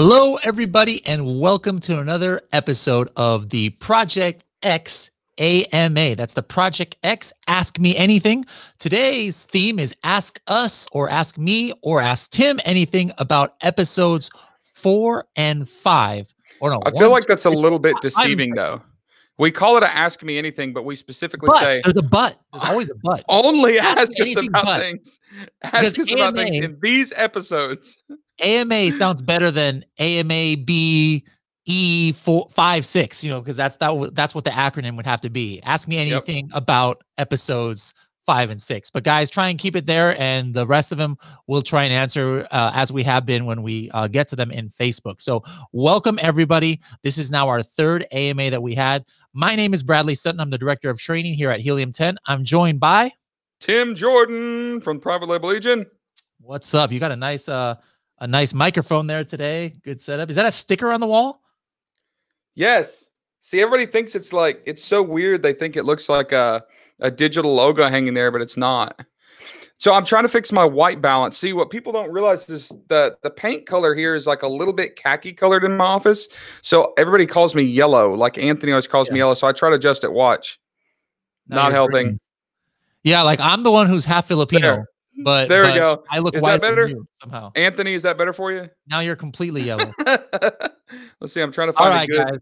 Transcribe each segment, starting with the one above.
Hello, everybody, and welcome to another episode of the Project X AMA. That's the Project X Ask Me Anything. Today's theme is Ask Us or Ask Me or Ask Tim anything about episodes four and five. Or no, I feel like that's a little bit deceiving, though. We call it a ask me anything, but we specifically but, say there's a but. There's always a but. only ask, ask us about but. things. Ask Because us about things in these episodes. AMA sounds better than AMA B E four five six. You know, because that's that. That's what the acronym would have to be. Ask me Yep. anything about episodes five and six. But guys, try and keep it there, and the rest of them we'll try and answer uh, as we have been when we uh, get to them in Facebook. So welcome everybody. This is now our third AMA that we had. My name is Bradley Sutton. I'm the director of training here at Helium 10. I'm joined by. Tim Jordan from Private Label Legion. What's up? You got a nice uh a nice microphone there today. Good setup. Is that a sticker on the wall? Yes. See, everybody thinks it's like it's so weird. They think it looks like a, a digital logo hanging there, but it's not. So I'm trying to fix my white balance. See, what people don't realize is the the paint color here is like a little bit khaki colored in my office. So everybody calls me yellow. Like Anthony always calls me yellow. So I try to adjust it. Watch. Now Not helping. green. Yeah, like I'm the one who's half Filipino. But There we but go. I look Is that white better? somehow. Anthony, is that better for you? Now you're completely yellow. Let's see. I'm trying to find right, a good. guys.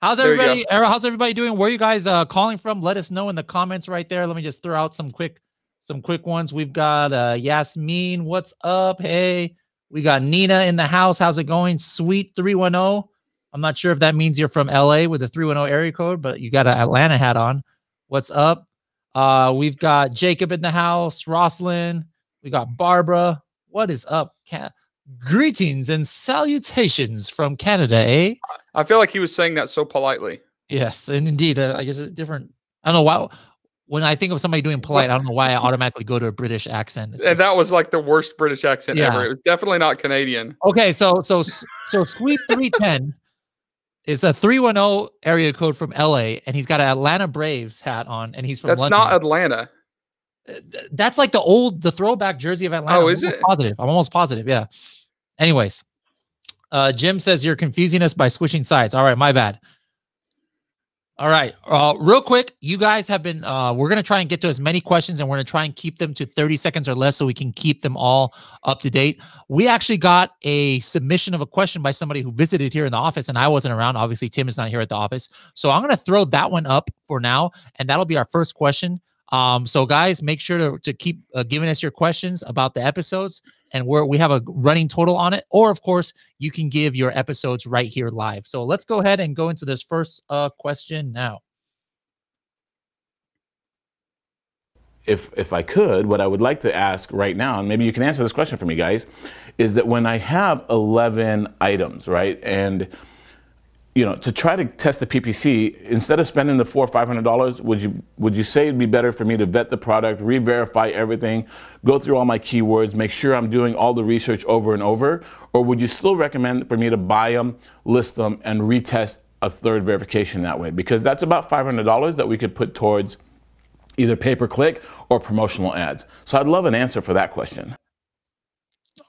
How's everybody? How's everybody doing? Where you guys uh calling from? Let us know in the comments right there. Let me just throw out some quick some quick ones. We've got uh Yasmin, what's up? Hey, we got Nina in the house. How's it going? Sweet 310. I'm not sure if that means you're from LA with the 310 area code, but you got an Atlanta hat on. What's up? Uh we've got Jacob in the house, Roslyn, we got Barbara. What is up? Ca- Greetings and salutations from Canada, eh? I feel like he was saying that so politely. Yes, and indeed, uh, I guess it's different. I don't know why. When I think of somebody doing polite, I don't know why I automatically go to a British accent. It's And that was like the worst British accent Yeah. ever. It was definitely not Canadian. okay, so so so sweet three ten is a three one zero area code from L.A. and he's got an Atlanta Braves hat on, and he's from That's London. not Atlanta. Uh, th- That's like the old, the throwback jersey of Atlanta. Oh, I'm is it? Positive. I'm almost positive. Yeah. Anyways, uh, Jim says you're confusing us by switching sides. All right, my bad. All right, uh, real quick, you guys have been. Uh, we're gonna try and get to as many questions, and we're gonna try and keep them to 30 seconds or less, so we can keep them all up to date. We actually got a submission of a question by somebody who visited here in the office, and I wasn't around. Obviously, Tim is not here at the office, so I'm gonna throw that one up for now, and that'll be our first question. Um, so guys, make sure to, to keep uh, giving us your questions about the episodes and where we have a running total on it. Or of course, you can give your episodes right here live. So let's go ahead and go into this first uh, question now. if if I could, what I would like to ask right now, and maybe you can answer this question for me, guys, is that when I have 11 items, right, and you know, to try to test the PPC, instead of spending the four or five hundred dollars, would you would you say it'd be better for me to vet the product, re-verify everything, go through all my keywords, make sure I'm doing all the research over and over, or would you still recommend for me to buy them, list them, and retest a third verification that way? Because that's about five hundred dollars that we could put towards either pay per click or promotional ads. So I'd love an answer for that question.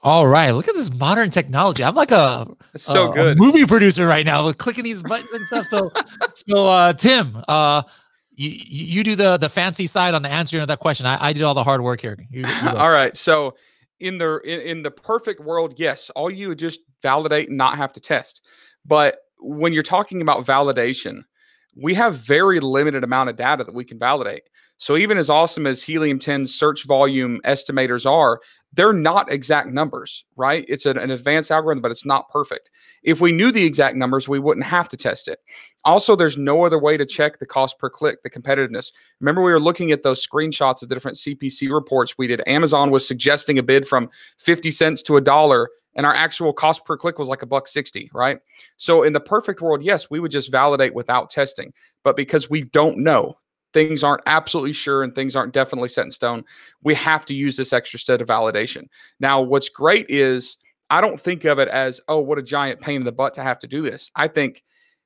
All right, look at this modern technology. I'm like a, It's so a- a good. movie producer right now, with clicking these buttons and stuff. So, so uh, Tim, uh, you, you do the the fancy side on the answering of that question. I, I did all the hard work here. You- you. All right. So in the in, in the perfect world, yes, all you would just validate and not have to test. But when you're talking about validation, we have very limited amount of data that we can validate. So even as awesome as Helium 10's search volume estimators are, they're not exact numbers, right? It's an, an advanced algorithm, but it's not perfect. If we knew the exact numbers, we wouldn't have to test it. Also, there's no other way to check the cost per click, the competitiveness. Remember, we were looking at those screenshots of the different CPC reports we did. Amazon was suggesting a bid from 50 cents to a dollar, and our actual cost per click was like a buck 60, right? So, in the perfect world, yes, we would just validate without testing. But because we don't know, things aren't absolutely sure and things aren't definitely set in stone, we have to use this extra step of validation. Now, what's great is I don't think of it as, oh, what a giant pain in the butt to have to do this. I think,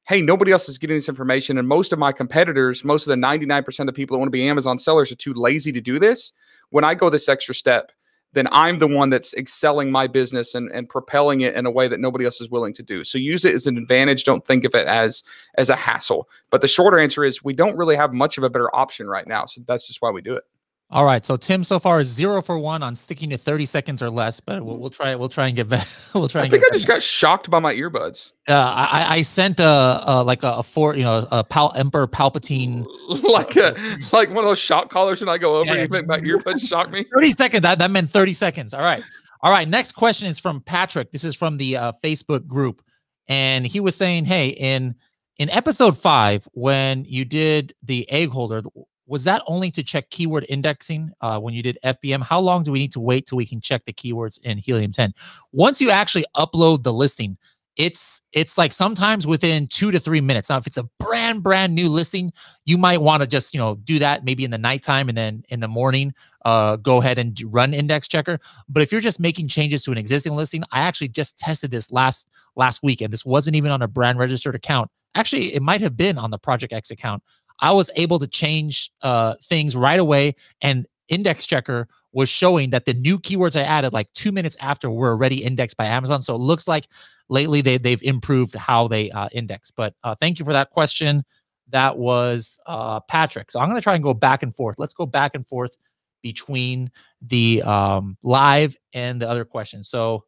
hey, nobody else is getting this information. And most of my competitors, most of the 99% of the people that want to be Amazon sellers are too lazy to do this. When I go this extra step, then I'm the one that's excelling my business and, and propelling it in a way that nobody else is willing to do. So use it as an advantage. Don't think of it as as a hassle. But the shorter answer is we don't really have much of a better option right now. So that's just why we do it. All right. So Tim so far is zero for one on sticking to 30 seconds or less, but we'll, we'll try We'll try and get back. we'll try. I and think I just got shocked by my earbuds. Uh, I, I sent a, a like a, a four, you know, a Pal Emperor Palpatine, like a like one of those shock collars, and I go over Yeah, and my earbuds shock me. 30 seconds. That, that meant 30 seconds. All right. All right. Next question is from Patrick. This is from the uh, Facebook group. And he was saying, hey, in in episode five, when you did the egg holder, was that only to check keyword indexing uh, when you did FBM? How long do we need to wait till we can check the keywords in Helium 10? Once you actually upload the listing, it's it's like sometimes within two to three minutes. Now, if it's a brand brand new listing, you might want to just you know do that maybe in the nighttime and then in the morning, uh, go ahead and run index checker. But if you're just making changes to an existing listing, I actually just tested this last last week, and this wasn't even on a brand registered account. Actually, it might have been on the Project X account. I was able to change uh, things right away, and index checker was showing that the new keywords I added like two minutes after were already indexed by Amazon. So it looks like lately they they've improved how they uh, index. But uh, thank you for that question. That was uh, Patrick. So I'm going to try and go back and forth. Let's go back and forth between the um, live and the other questions. So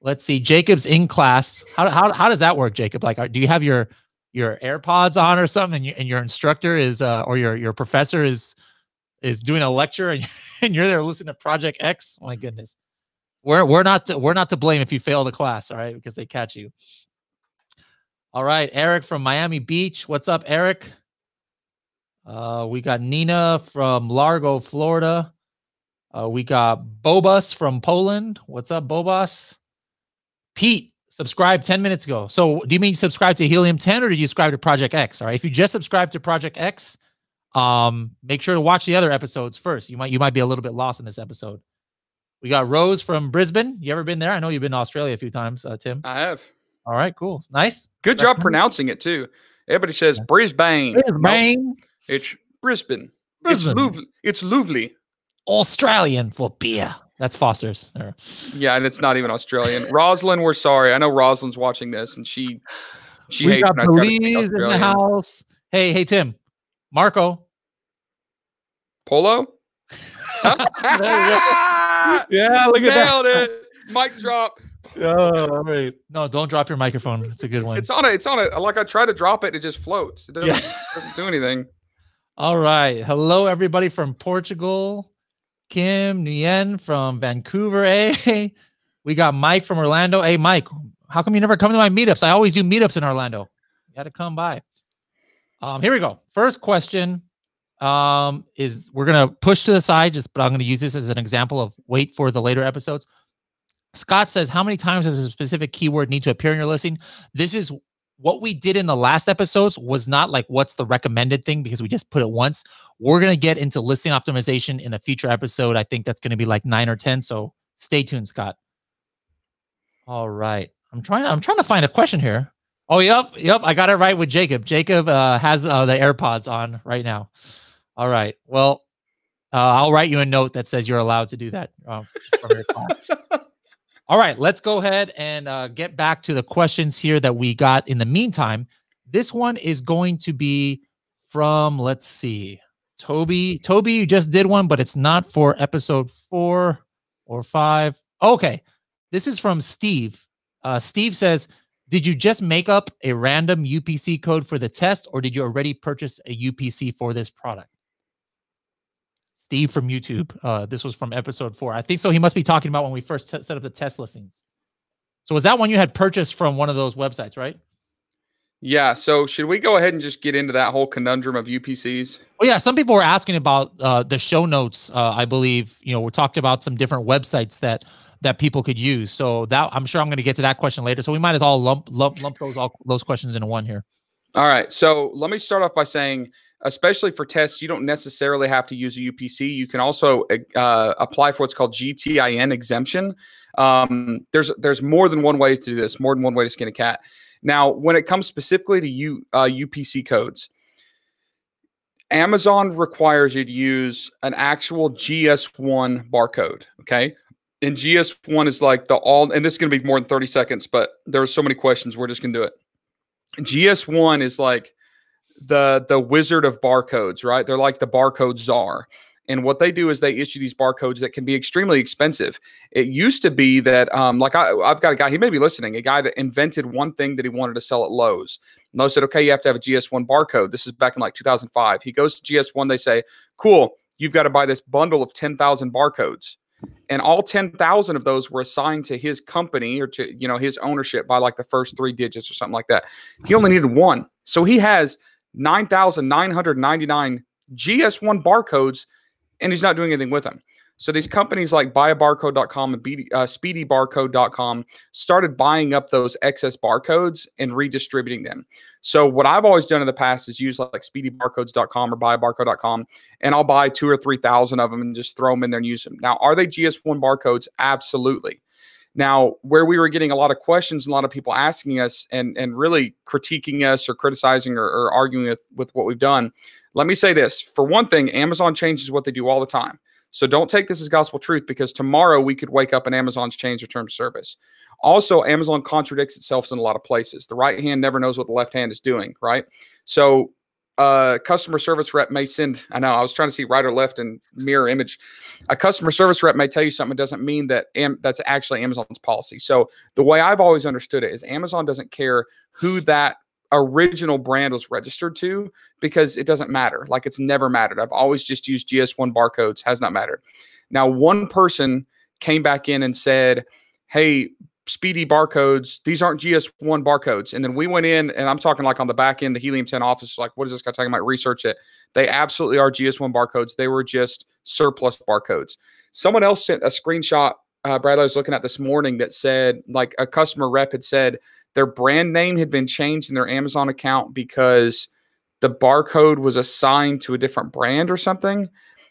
let's see. Jacob's in class. How how how does that work, Jacob? Like, are, do you have your your AirPods on or something, and, you, and your instructor is uh, or your your professor is is doing a lecture, and, and you're there listening to Project X? Oh my goodness. We're we're not to, we're not to blame if you fail the class, all right? Because they catch you. All right, Eric from Miami Beach. What's up, Eric? Uh, we got Nina from Largo, Florida. Uh, we got Bobus from Poland. What's up, Bobus? Pete subscribed 10 minutes ago. So do you mean subscribe to Helium 10 or did you subscribe to Project X? All right. If you just subscribe to Project X, um, make sure to watch the other episodes first. You might you might be a little bit lost in this episode. We got Rose from Brisbane. You ever been there? I know you've been to Australia a few times, uh, Tim. I have. All right, cool. Nice. Good job pronouncing it too. Everybody says Brisbane. Nope, Brisbane. it's Brisbane. Brisbane. It's Louvre. It's Louvely. Australian for beer. That's Foster's. Yeah, and it's not even Australian. Roslyn, we're sorry. I know Roslyn's watching this, and she she we hates got when I try to Belize in the house. Hey, hey, Tim. Marco. Polo. Yeah, look Nailed it. Mic drop. Oh, wait. No, don't drop your microphone. It's a good one. It's on a. It's on it. Like I try to drop it, it just floats. It doesn't, Yeah. doesn't do anything. All right. Hello, everybody from Portugal. Kim Nguyen from Vancouver. Hey, we got Mike from Orlando. Hey, Mike, how come you never come to my meetups? I always do meetups in Orlando. You got to come by. Um, here we go. First question um, is we're gonna push to the side, just but I'm gonna use this as an example of wait for the later episodes. Scott says, How many times does a specific keyword need to appear in your listing? This is what we did in the last episodes was not like what's the recommended thing because we just put it once. We're going to get into listing optimization in a future episode. I think that's going to be like nine or 10. So stay tuned, Scott. All right. I'm trying, I'm trying to find a question here. Oh, yep. Yep. I got it right with Jacob. Jacob uh, has uh, the AirPods on right now. All right. Well, uh, I'll write you a note that says you're allowed to do that. Um, from your class. All right, let's go ahead and uh, get back to the questions here that we got in the meantime. This one is going to be from, let's see, Toby. Toby, you just did one, but it's not for episode four or five. Okay, this is from Steve. Uh, Steve says, Did you just make up a random UPC code for the test, or did you already purchase a UPC for this product? Steve from YouTube. Uh, this was from episode four. I think so. He must be talking about when we first set up the test listings. So was that one you had purchased from one of those websites, right? Yeah. So should we go ahead and just get into that whole conundrum of UPCs? Well, yeah. Some people were asking about uh, the show notes. Uh, I believe you know we talked about some different websites that that people could use. So that I'm sure I'm going to get to that question later. So we might as well lump lump lump those all those questions into one here. All right. So let me start off by saying, especially for tests, you don't necessarily have to use a UPC. You can also uh, apply for what's called GTIN exemption. Um, there's there's more than one way to do this. More than one way to skin a cat. Now, when it comes specifically to U, uh, UPC codes, Amazon requires you to use an actual GS1 barcode. Okay. And GS1 is like the all, and this is going to be more than 30 seconds, but there are so many questions. We're just going to do it. GS1 is like the the wizard of barcodes, right? They're like the barcode czar. And what they do is they issue these barcodes that can be extremely expensive. It used to be that, um, like I, have got a guy, he may be listening, a guy that invented one thing that he wanted to sell at Lowe's. Lowe's said, okay, you have to have a GS1 barcode. This is back in like 2005. He goes to GS1, they say, cool, you've got to buy this bundle of 10,000 barcodes. And all 10,000 of those were assigned to his company or to, you know, his ownership by like the first three digits or something like that. He only needed one. So he has 9,999 GS1 barcodes and he's not doing anything with them. So these companies like buyabarcode.com and uh, speedybarcode.com started buying up those excess barcodes and redistributing them. So what I've always done in the past is use like speedybarcodes.com or buyabarcode.com and I'll buy two or 3,000 of them and just throw them in there and use them. Now, are they GS1 barcodes? Absolutely. Now, where we were getting a lot of questions, a lot of people asking us and, and really critiquing us or criticizing or, or arguing with, with what we've done, let me say this. For one thing, Amazon changes what they do all the time. So don't take this as gospel truth because tomorrow we could wake up and Amazon's changed their term of service. Also, Amazon contradicts itself in a lot of places. The right hand never knows what the left hand is doing, right? So a customer service rep may send, I know I was trying to see right or left and mirror image. A customer service rep may tell you something. Doesn't mean that Am, that's actually Amazon's policy. So the way I've always understood it is Amazon doesn't care who that original brand was registered to because it doesn't matter. Like it's never mattered. I've always just used GS1 barcodes, has not mattered. Now, one person came back in and said, Hey, speedy barcodes, these aren't GS1 barcodes. And then we went in, and I'm talking like on the back end, the Helium 10 office, like, what is this guy talking about? Research it. They absolutely are GS1 barcodes. They were just surplus barcodes. Someone else sent a screenshot, uh, Bradley was looking at this morning that said, like, a customer rep had said, their brand name had been changed in their Amazon account because the barcode was assigned to a different brand or something.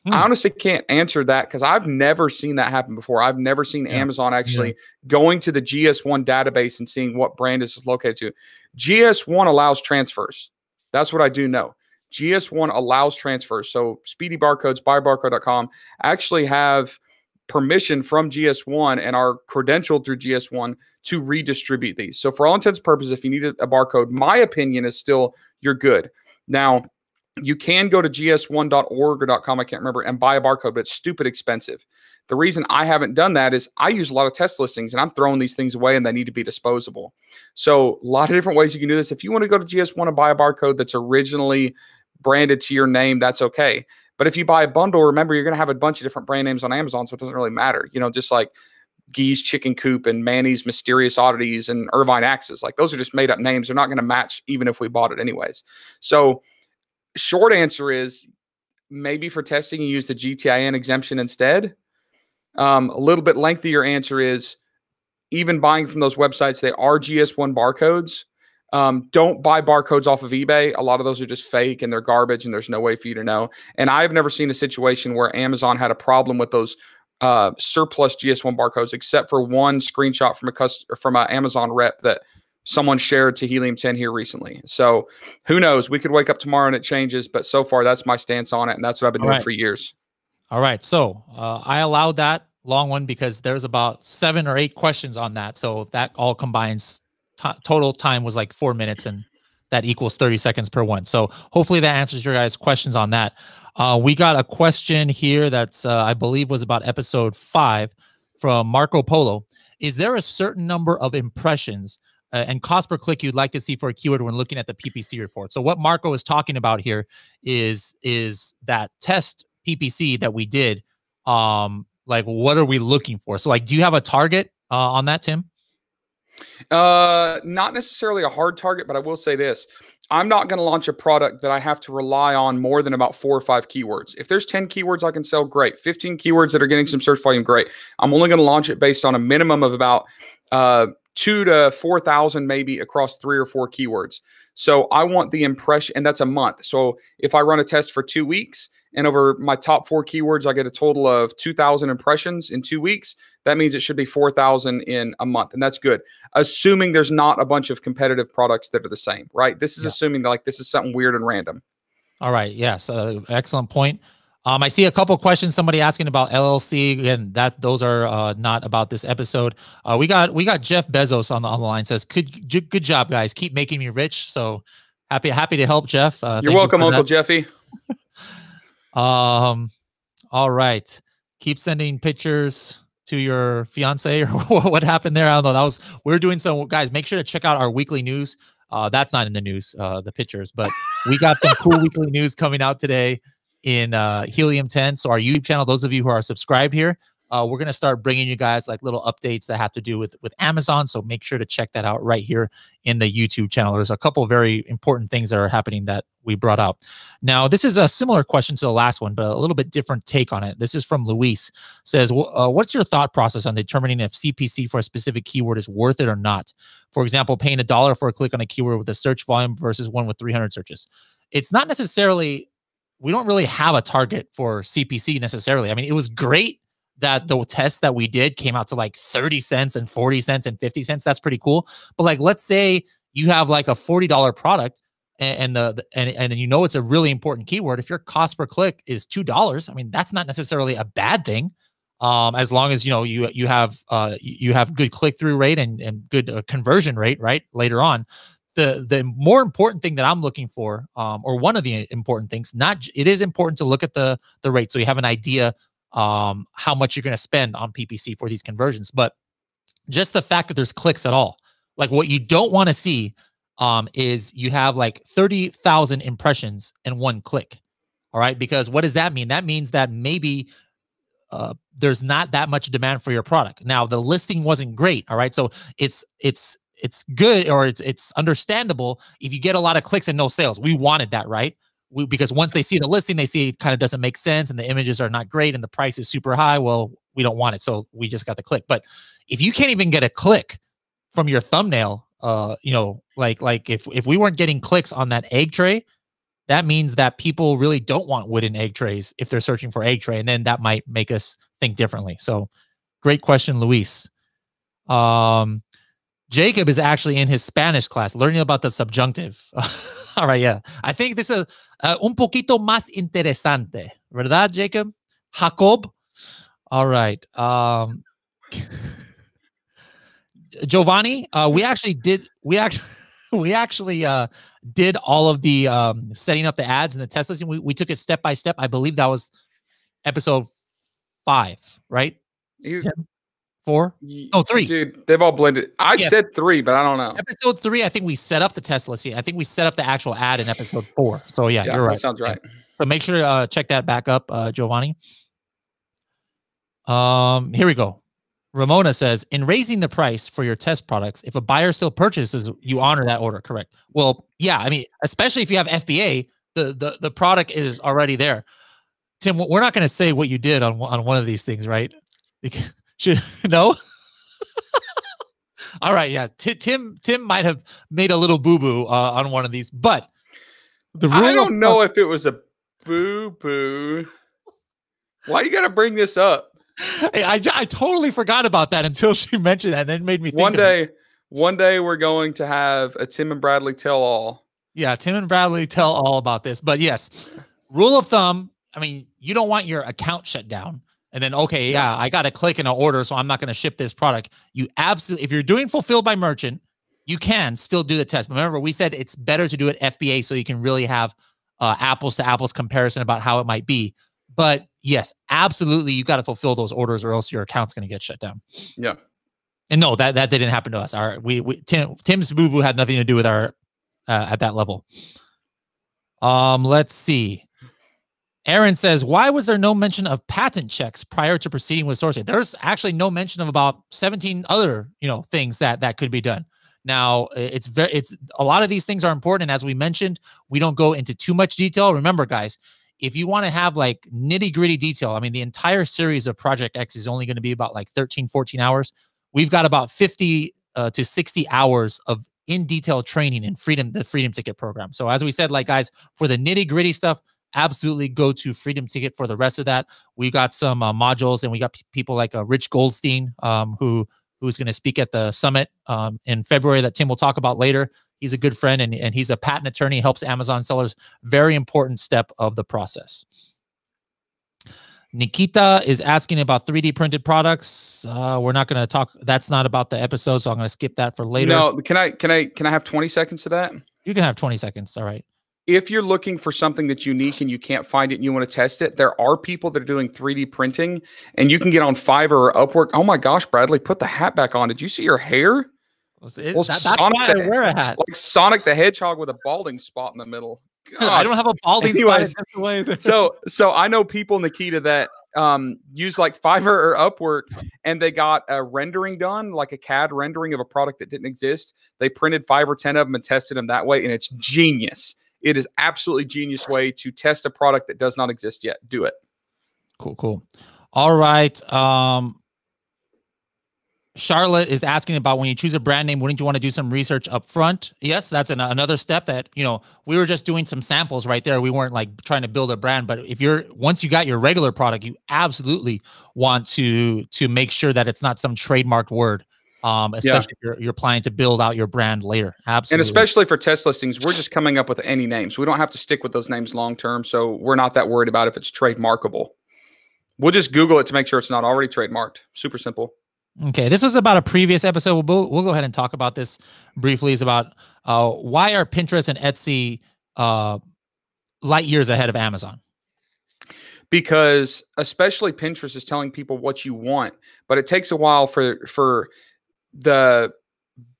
Hmm. I honestly can't answer that because I've never seen that happen before. I've never seen yeah. Amazon actually yeah. going to the GS1 database and seeing what brand is located to. GS1 allows transfers. That's what I do know. GS1 allows transfers. So Speedy Barcodes, buybarcode.com actually have permission from GS1 and are credentialed through GS1 to redistribute these. So, for all intents and purposes, if you need a, a barcode, my opinion is still you're good. Now, you can go to gs1.org or .com, I can't remember, and buy a barcode, but it's stupid expensive. The reason I haven't done that is I use a lot of test listings and I'm throwing these things away and they need to be disposable. So, a lot of different ways you can do this. If you want to go to GS1 and buy a barcode that's originally branded to your name, that's okay. But if you buy a bundle, remember you're going to have a bunch of different brand names on Amazon, so it doesn't really matter. You know, just like Gee's Chicken Coop and Manny's Mysterious Oddities and Irvine Axes, like those are just made up names. They're not going to match even if we bought it anyways. So, short answer is maybe for testing you use the GTIN exemption instead. Um, a little bit lengthier answer is even buying from those websites, they are GS1 barcodes. Um, don't buy barcodes off of eBay. A lot of those are just fake and they're garbage, and there's no way for you to know. And I've never seen a situation where Amazon had a problem with those uh, surplus GS1 barcodes, except for one screenshot from a cust- from an Amazon rep that someone shared to Helium 10 here recently. So who knows? We could wake up tomorrow and it changes, but so far that's my stance on it, and that's what I've been All doing right. for years. All right. So uh, I allowed that long one because there's about seven or eight questions on that. So that all combines total time was like four minutes and that equals 30 seconds per one. So hopefully that answers your guys' questions on that. Uh, we got a question here that's, uh, I believe, was about episode five from Marco Polo. Is there a certain number of impressions uh, and cost per click you'd like to see for a keyword when looking at the PPC report? So what Marco is talking about here is is that test PPC that we did. Um, like, what are we looking for? So, like, do you have a target uh, on that, Tim? Uh, not necessarily a hard target, but I will say this. I'm not going to launch a product that I have to rely on more than about four or five keywords. If there's 10 keywords I can sell, great. 15 keywords that are getting some search volume, great. I'm only going to launch it based on a minimum of about uh, two to 4,000 maybe across three or four keywords. So I want the impression, and that's a month. So if I run a test for two weeks and over my top four keywords, I get a total of 2,000 impressions in two weeks. That means it should be 4,000 in a month. And that's good. Assuming there's not a bunch of competitive products that are the same, right? This is yeah. assuming that like this is something weird and random. All right. Yes. Uh, excellent point. Um, I see a couple questions. Somebody asking about LLC. Again, that those are uh, not about this episode. Uh, we got we got Jeff Bezos on the on the line. Says, "Good good job, guys. Keep making me rich." So happy happy to help, Jeff. Uh, You're welcome, you Uncle that. Jeffy. um, all right. Keep sending pictures to your fiance or what happened there. I don't know. That was we're doing some guys. Make sure to check out our weekly news. Uh, that's not in the news, uh, the pictures, but we got some cool weekly news coming out today in uh, Helium 10. So our YouTube channel, those of you who are subscribed here, uh, we're going to start bringing you guys like little updates that have to do with with Amazon. So make sure to check that out right here in the YouTube channel. There's a couple very important things that are happening that we brought out. Now, this is a similar question to the last one, but a little bit different take on it. This is from Luis. Says, uh, what's your thought process on determining if CPC for a specific keyword is worth it or not? For example, paying a dollar for a click on a keyword with a search volume versus one with 300 searches. It's not necessarily we don't really have a target for CPC necessarily. I mean, it was great that the tests that we did came out to like 30 cents and 40 cents and 50 cents. That's pretty cool. But like, let's say you have like a $40 product and, and the, and, and you know it's a really important keyword. If your cost per click is two dollars, I mean that's not necessarily a bad thing, um, as long as you know you you have uh, you have good click through rate and and good uh, conversion rate right later on the the more important thing that I'm looking for, um, or one of the important things, not it is important to look at the the rate so you have an idea um, how much you're going to spend on PPC for these conversions, but just the fact that there's clicks at all, like what you don't want to see um, is you have like thirty thousand impressions in one click. All right, because what does that mean? That means that maybe uh, there's not that much demand for your product. Now the listing wasn't great. All right, so it's it's it's good or it's it's understandable if you get a lot of clicks and no sales. We wanted that, right? We, because once they see the listing, they see it kind of doesn't make sense and the images are not great and the price is super high. Well, we don't want it, so we just got the click. But if you can't even get a click from your thumbnail, uh, you know, like like if if we weren't getting clicks on that egg tray, that means that people really don't want wooden egg trays if they're searching for egg tray, and then that might make us think differently. So, great question, Luis. Um, Jacob is actually in his Spanish class learning about the subjunctive. All right, yeah. I think this is uh, un poquito más interesante, ¿verdad, Jacob? Jacob. All right. Um, Giovanni, uh, we actually did. We actually. We actually uh, did all of the um, setting up the ads and the test listing. We, we took it step by step. I believe that was episode five, right? You, Four? Oh, three. Dude, they've all blended. I yeah. said three, but I don't know. Episode three, I think we set up the test listing. I think we set up the actual ad in episode four. So yeah, yeah you're right. sounds right. So make sure to uh, check that back up, uh, Giovanni. Um, here we go. Ramona says, in raising the price for your test products, if a buyer still purchases, you honor that order. Correct. Well, yeah. I mean, especially if you have FBA, the the the product is already there. Tim, we're not going to say what you did on on one of these things, right? Should no? All right, yeah. T- Tim Tim might have made a little boo boo uh, on one of these, but the rule I don't know if it was a boo boo. Why you got to bring this up? Hey, I, I totally forgot about that until she mentioned that, and then made me think one day. One day we're going to have a Tim and Bradley tell all. Yeah, Tim and Bradley tell all about this. But yes, rule of thumb. I mean, you don't want your account shut down and then okay yeah i got to click in an order so i'm not going to ship this product. You absolutely if you're doing fulfilled by merchant you can still do the test. Remember we said it's better to do it fba so you can really have uh, apples to apples comparison about how it might be. But yes absolutely you got to fulfill those orders or else your account's going to get shut down. Yeah. And no that that didn't happen to us. Our we, we tim tim's boo boo had nothing to do with our uh, at that level. Um let's see Aaron says, why was there no mention of patent checks prior to proceeding with sourcing? There's actually no mention of about 17 other, you know, things that that could be done. Now, it's very it's a lot of these things are important as we mentioned, we don't go into too much detail. Remember guys, if you want to have like nitty-gritty detail, I mean the entire series of Project X is only going to be about like 13 14 hours. We've got about 50 uh, to 60 hours of in detail training in freedom the freedom ticket program so as we said like guys for the nitty gritty stuff absolutely go to Freedom Ticket for the rest of that. We got some uh, modules, and we got people like uh, Rich Goldstein, um, who who's going to speak at the summit um, in February that Tim will talk about later. He's a good friend, and and he's a patent attorney. Helps Amazon sellers. Very important step of the process. Nikita is asking about 3D printed products. Uh, we're not going to talk. That's not about the episode, so I'm going to skip that for later. No, can I can I can I have 20 seconds to that? You can have 20 seconds. All right. If you're looking for something that's unique and you can't find it and you want to test it, there are people that are doing 3D printing and you can get on Fiverr or Upwork. Oh my gosh, Bradley, put the hat back on. Did you see your hair? It, well, that, that's why the, I wear a hat. Like Sonic the Hedgehog with a balding spot in the middle. I don't have a balding Anyways, spot. so, so I know people, in Nikita, that um, use like Fiverr or Upwork, and they got a rendering done, like a CAD rendering of a product that didn't exist. They printed five or ten of them and tested them that way, and it's genius. It is absolutely genius way to test a product that does not exist yet. Do it. Cool, cool. All right. Um, Charlotte is asking about when you choose a brand name, wouldn't you want to do some research up front? Yes, that's an, another step that, you know, we were just doing some samples right there. We weren't like trying to build a brand, but if you're once you got your regular product, you absolutely want to to make sure that it's not some trademarked word. Um, especially yeah. if you're, you're planning to build out your brand later. Absolutely. And especially for test listings, we're just coming up with any names. We don't have to stick with those names long term. So we're not that worried about if it's trademarkable. We'll just Google it to make sure it's not already trademarked. Super simple. Okay, this was about a previous episode. We'll, we'll go ahead and talk about this briefly. Is about uh, why are Pinterest and Etsy uh, light years ahead of Amazon? Because especially Pinterest is telling people what you want, but it takes a while for for the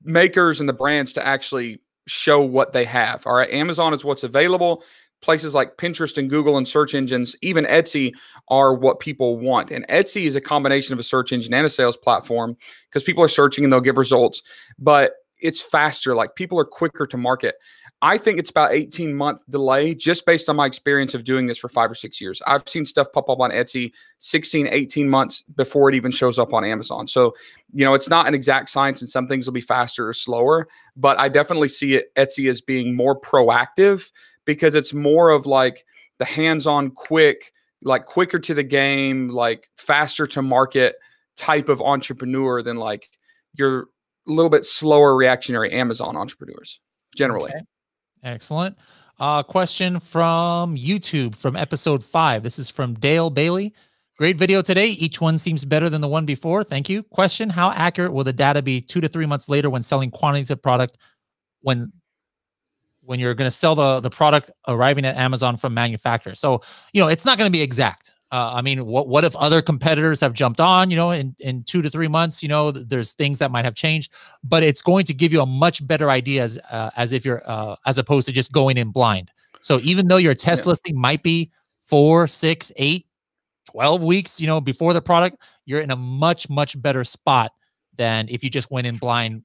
makers and the brands to actually show what they have. All right, Amazon is what's available places like Pinterest and Google and search engines, even Etsy, are what people want. And Etsy is a combination of a search engine and a sales platform because people are searching and they'll give results, but it's faster. Like people are quicker to market. I think it's about 18 month delay just based on my experience of doing this for five or six years. I've seen stuff pop up on Etsy 16, 18 months before it even shows up on Amazon. So, you know, it's not an exact science and some things will be faster or slower, but I definitely see it Etsy as being more proactive because it's more of like the hands-on quick like quicker to the game like faster to market type of entrepreneur than like your little bit slower reactionary amazon entrepreneurs generally okay. Excellent. Uh question from youtube from episode five. This is from dale bailey. Great video today. Each one seems better than the one before. Thank you. Question how accurate will the data be two to three months later when selling quantities of product when when you're going to sell the the product arriving at Amazon from manufacturer. So you know it's not going to be exact. Uh, I mean, what what if other competitors have jumped on? You know, in in two to three months, you know, there's things that might have changed, but it's going to give you a much better idea as uh, as if you're uh, as opposed to just going in blind. So even though your test yeah. listing might be four, six, eight, 12 weeks, you know, before the product, you're in a much much better spot than if you just went in blind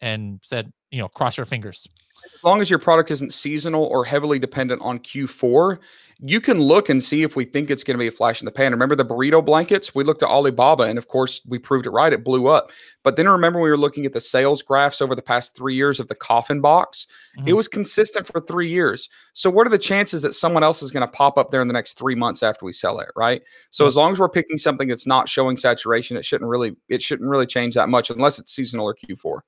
and said, you know, cross your fingers as long as your product isn't seasonal or heavily dependent on Q4, you can look and see if we think it's going to be a flash in the pan. Remember the burrito blankets? We looked at Alibaba and of course we proved it right. It blew up. But then remember we were looking at the sales graphs over the past three years of the coffin box. Mm-hmm. It was consistent for three years. So what are the chances that someone else is going to pop up there in the next three months after we sell it? Right. So mm-hmm. as long as we're picking something that's not showing saturation, it shouldn't really it shouldn't really change that much unless it's seasonal or Q4.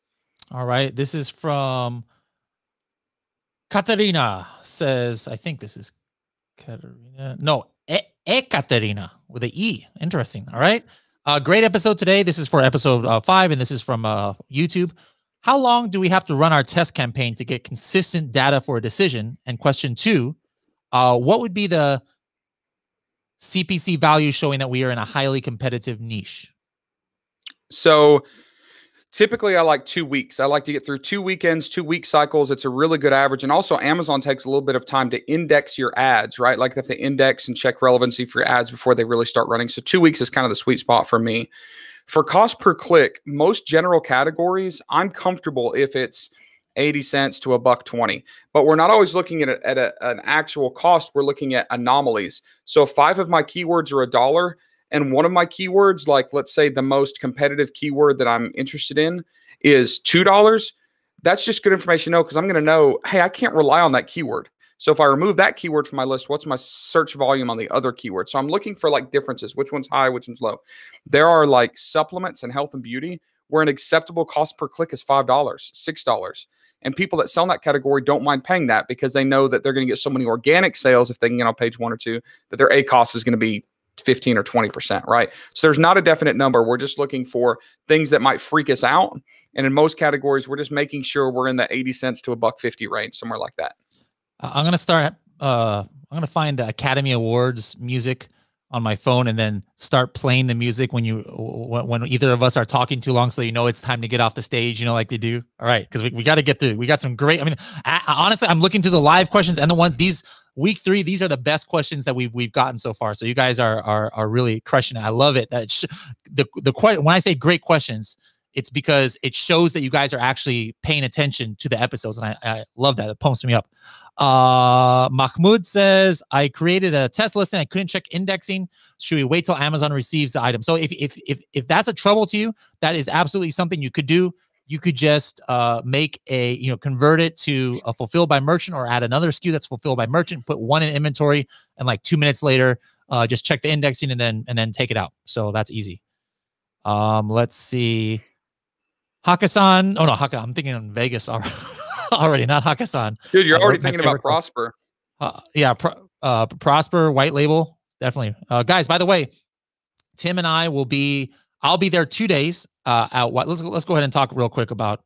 All right. This is from Katerina says, I think this is Katerina. No, e- Ekaterina with an E. Interesting. All right. Uh, great episode today. This is for episode uh, five, and this is from uh, YouTube. How long do we have to run our test campaign to get consistent data for a decision? And question two, uh, what would be the CPC value showing that we are in a highly competitive niche? So Typically, I like two weeks. I like to get through two weekends, two week cycles. It's a really good average. And also, Amazon takes a little bit of time to index your ads, right? Like they index and check relevancy for your ads before they really start running. So, two weeks is kind of the sweet spot for me. For cost per click, most general categories, I'm comfortable if it's 80 cents to a buck 20 but we're not always looking at, a, at a, an actual cost we're looking at anomalies so five of my keywords are a dollar and one of my keywords, like let's say the most competitive keyword that I'm interested in is $2, that's just good information to know because I'm going to know, hey, I can't rely on that keyword. So if I remove that keyword from my list, what's my search volume on the other keyword? So I'm looking for like differences, which one's high, which one's low. There are like supplements and health and beauty where an acceptable cost per click is $5, $6. And people that sell in that category don't mind paying that because they know that they're going to get so many organic sales if they can get on page one or two that their ACoS is going to be 15 or 20%, right? So there's not a definite number. We're just looking for things that might freak us out. And in most categories, we're just making sure we're in the 80 cents to a buck 50 range, somewhere like that. I'm going to start, uh, I'm going to find the Academy Awards music on my phone and then start playing the music when you when, either of us are talking too long so you know it's time to get off the stage you know like they do? All right because we, we got to get through. We got some great i mean I, honestly i'm looking to the live questions and the ones these week three these are the best questions that we've we've gotten so far. So you guys are are, are really crushing it. I love it that the the when i say great questions it's because it shows that you guys are actually paying attention to the episodes and i, I love that it pumps me up uh, Mahmoud says, I created a test listing. I couldn't check indexing. Should we wait till Amazon receives the item? So if if if if that's a trouble to you, that is absolutely something you could do. You could just uh, make a you know convert it to a fulfilled by merchant or add another SKU that's fulfilled by merchant. Put one in inventory, and like two minutes later, uh, just check the indexing and then and then take it out. So that's easy. Um, let's see. Hakkasan. Oh no, Hakka. I'm thinking in Vegas already. already, not Hakkasan. Dude, you're uh, already thinking about Prosper. Uh, yeah, pro, uh, Prosper white label, definitely. Uh, guys, by the way, Tim and I will be. I'll be there two days. Uh, at what? Let's let's go ahead and talk real quick about.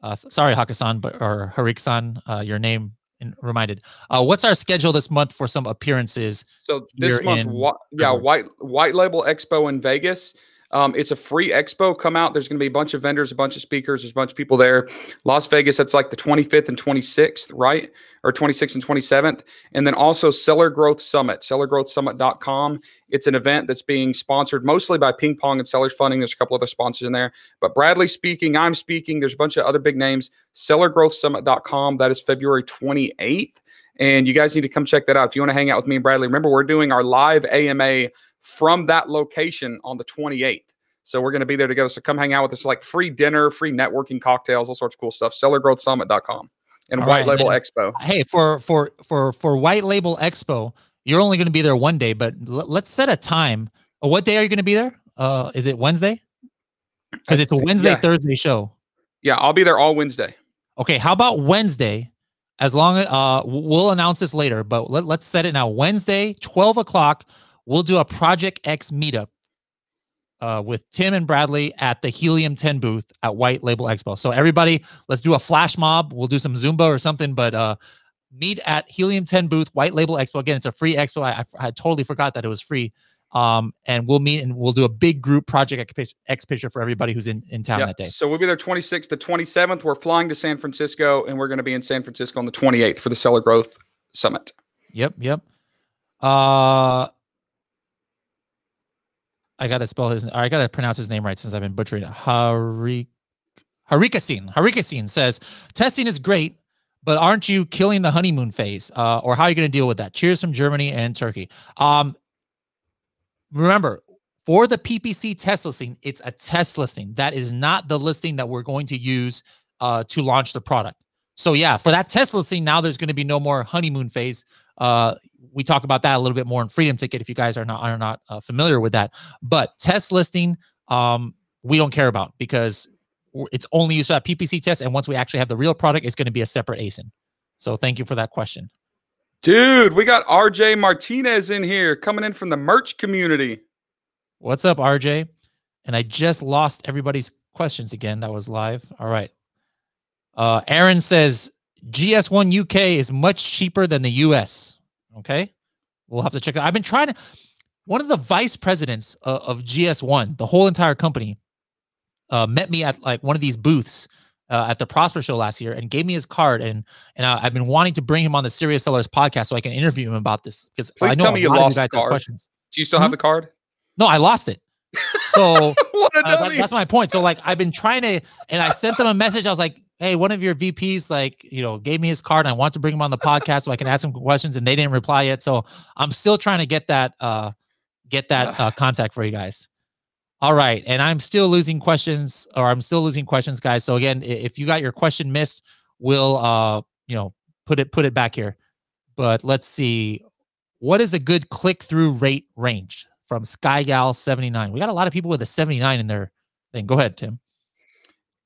Uh, sorry, Hakkasan, but or Harik-san, uh, your name in, reminded. Uh, what's our schedule this month for some appearances? So this month, wh- yeah, white white label expo in Vegas. Um, it's a free expo. Come out. There's going to be a bunch of vendors, a bunch of speakers. There's a bunch of people there. Las Vegas, that's like the 25th and 26th, right? Or 26th and 27th. And then also Seller Growth Summit, sellergrowthsummit.com. It's an event that's being sponsored mostly by Ping Pong and Sellers Funding. There's a couple other sponsors in there. But Bradley speaking, I'm speaking. There's a bunch of other big names. Sellergrowthsummit.com. That is February 28th. And you guys need to come check that out. If you want to hang out with me and Bradley, remember, we're doing our live AMA from that location on the 28th. So we're going to be there together. So come hang out with us, like free dinner, free networking cocktails, all sorts of cool stuff. SellerGrowthSummit.com and all White right, Label Expo. Hey, for for for for White Label Expo, you're only going to be there one day, but let's set a time. Uh, what day are you going to be there? Uh, is it Wednesday? Because it's a Wednesday yeah. Thursday show. Yeah, I'll be there all Wednesday. Okay, how about Wednesday? As long as uh, we'll announce this later, but let, let's set it now. Wednesday, twelve o'clock we'll do a Project X meetup uh, with Tim and Bradley at the Helium 10 booth at White Label Expo. So everybody, let's do a flash mob. We'll do some Zumba or something, but uh, meet at Helium 10 booth, White Label Expo. Again, it's a free expo. I, I, I totally forgot that it was free. Um, and we'll meet and we'll do a big group Project X picture for everybody who's in, in town yep. that day. So we'll be there 26th to 27th. We're flying to San Francisco and we're going to be in San Francisco on the 28th for the Seller Growth Summit. Yep. Yep. Uh, I gotta spell his. I gotta pronounce his name right since I've been butchering it. Harik Harikasin. Harikasin says testing is great, but aren't you killing the honeymoon phase? Uh, or how are you going to deal with that? Cheers from Germany and Turkey. Um, remember, for the PPC test listing, it's a test listing. That is not the listing that we're going to use uh, to launch the product. So yeah, for that test listing, now there's going to be no more honeymoon phase. Uh, we talk about that a little bit more in Freedom Ticket if you guys are not are not uh, familiar with that. But test listing, um, we don't care about because it's only used for that PPC test. And once we actually have the real product, it's going to be a separate ASIN. So thank you for that question. Dude, we got RJ Martinez in here coming in from the merch community. What's up, RJ? And I just lost everybody's questions again. That was live. All right. Uh, Aaron says GS1 UK is much cheaper than the US. Okay. We'll have to check that. I've been trying to, one of the vice presidents uh, of GS1, the whole entire company, uh, met me at like one of these booths uh, at the Prosper Show last year and gave me his card. And and I, have been wanting to bring him on the Serious Sellers podcast so I can interview him about this because I know tell me you lost guys card. questions. Do you still mm-hmm. have the card? No, I lost it. So uh, that, that's my point. So like I've been trying to, and I sent them a message. I was like, hey, one of your VPs, like, you know, gave me his card. And I want to bring him on the podcast so I can ask him questions, and they didn't reply yet. So I'm still trying to get that uh get that uh, contact for you guys. All right, and I'm still losing questions, or I'm still losing questions, guys. So again, if you got your question missed, we'll uh you know put it put it back here. But let's see, what is a good click through rate range from Skygal 79? We got a lot of people with a 79 in their thing. Go ahead, Tim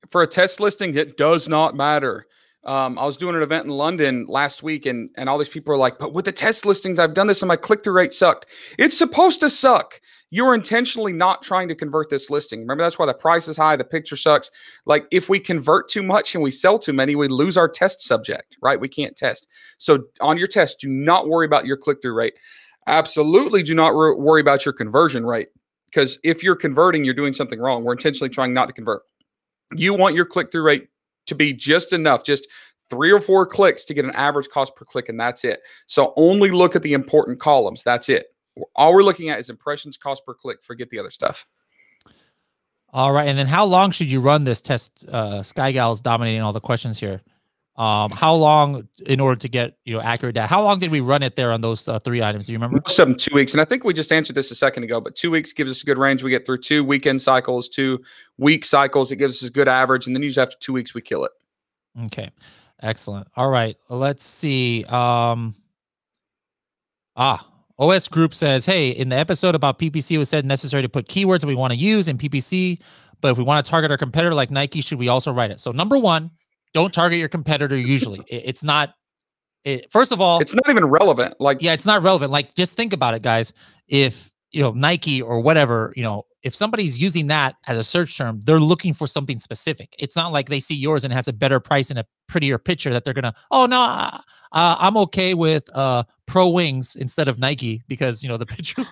for a test listing, it does not matter. Um, I was doing an event in London last week, and and all these people are like, "But with the test listings, I've done this, and my click through rate sucked." It's supposed to suck. You're intentionally not trying to convert this listing. Remember, that's why the price is high, the picture sucks. Like, if we convert too much and we sell too many, we lose our test subject, right? We can't test. So, on your test, do not worry about your click through rate. Absolutely do not worry about your conversion rate because if you're converting, you're doing something wrong. We're intentionally trying not to convert. You want your click through rate to be just enough, just three or four clicks to get an average cost per click, and that's it. So only look at the important columns. That's it. All we're looking at is impressions, cost per click. Forget the other stuff. All right. And then how long should you run this test? Uh, Sky Gal is dominating all the questions here. Um, how long in order to get you know accurate data? How long did we run it there on those uh, three items? Do you remember? Most of them two weeks, and I think we just answered this a second ago. But two weeks gives us a good range. We get through two weekend cycles, two week cycles. It gives us a good average, and then usually after two weeks we kill it. Okay, excellent. All right, let's see. Um, ah, OS Group says, "Hey, in the episode about PPC, it was said necessary to put keywords that we want to use in PPC, but if we want to target our competitor like Nike, should we also write it?" So number one don't target your competitor usually. It, it's not it, first of all it's not even relevant like yeah it's not relevant. Like just think about it guys. If you know nike or whatever you know if somebody's using that as a search term they're looking for something specific. It's not like they see yours and it has a better price and a prettier picture that they're gonna oh no uh, i'm okay with uh pro wings instead of nike because you know the picture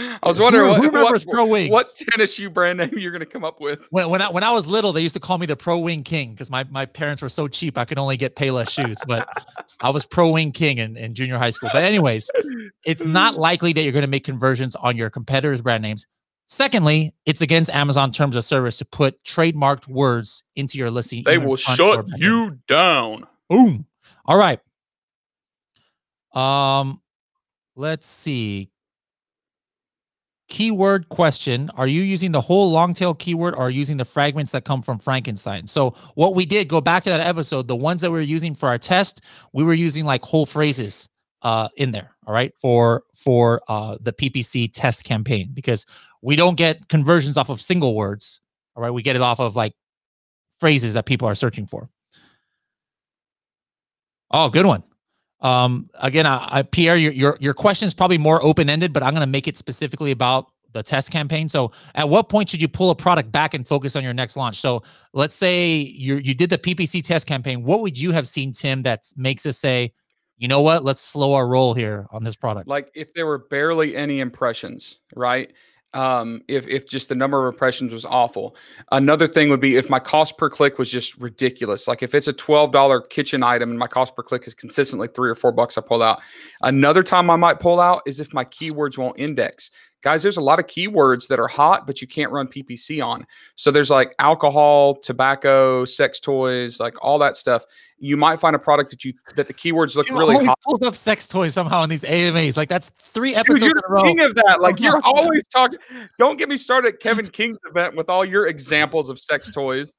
I was wondering who, what, who remembers what, Pro Wings? what tennis shoe brand name you're going to come up with. When when I, when I was little, they used to call me the Pro Wing King because my, my parents were so cheap I could only get Payless shoes. But I was Pro Wing King in, in junior high school. But anyways, it's not likely that you're going to make conversions on your competitors' brand names. Secondly, it's against Amazon terms of service to put trademarked words into your listing. They will shut you down. Boom. All right. Um, let's see keyword question are you using the whole long tail keyword or using the fragments that come from frankenstein? So what we did go back to that episode the ones that we were using for our test we were using like whole phrases uh in there all right for for uh the ppc test campaign because we don't get conversions off of single words all right? We get it off of like phrases that people are searching for. Oh good one um, again, I, I, Pierre, your, your your question is probably more open ended, but I'm going to make it specifically about the test campaign. So, at what point should you pull a product back and focus on your next launch? So, let's say you you did the PPC test campaign. What would you have seen, Tim, that makes us say, you know what, let's slow our roll here on this product? Like if there were barely any impressions, right? Um, if if just the number of impressions was awful. Another thing would be if my cost per click was just ridiculous. Like if it's a twelve dollar kitchen item and my cost per click is consistently three or four bucks, I pull out. Another time I might pull out is if my keywords won't index. Guys, there's a lot of keywords that are hot, but you can't run PPC on. So there's like alcohol, tobacco, sex toys, like all that stuff. You might find a product that you that the keywords look Dude, really always hot. pulls up sex toys somehow in these AMAs. Like that's three episodes Dude, you're in a row. of that. Like you're always talking. Don't get me started at Kevin King's event with all your examples of sex toys.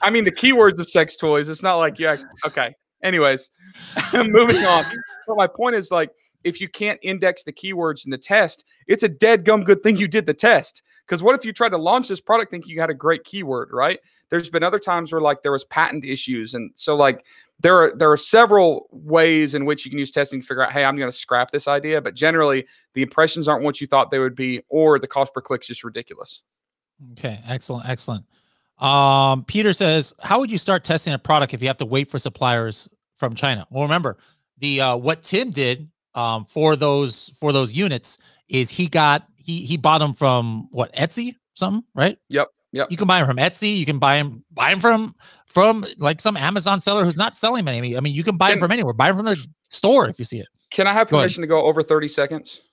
I mean the keywords of sex toys. It's not like yeah. Okay. Anyways, moving on. But my point is like if you can't index the keywords in the test, it's a dead gum good thing you did the test. Because what if you tried to launch this product thinking you had a great keyword, right? There's been other times where like there was patent issues, and so like there are there are several ways in which you can use testing to figure out, hey, I'm going to scrap this idea. But generally, the impressions aren't what you thought they would be, or the cost per click is just ridiculous. Okay, excellent, excellent. Um, Peter says, how would you start testing a product if you have to wait for suppliers from China? Well, remember the uh, what Tim did um, for those for those units is he got he he bought them from what Etsy something right? Yep. Yep. You can buy them from Etsy. You can buy them buy them from from like some Amazon seller who's not selling many. I mean, you can buy them from anywhere. Buy them from the store if you see it. Can I have Go ahead. permission to go over 30 seconds?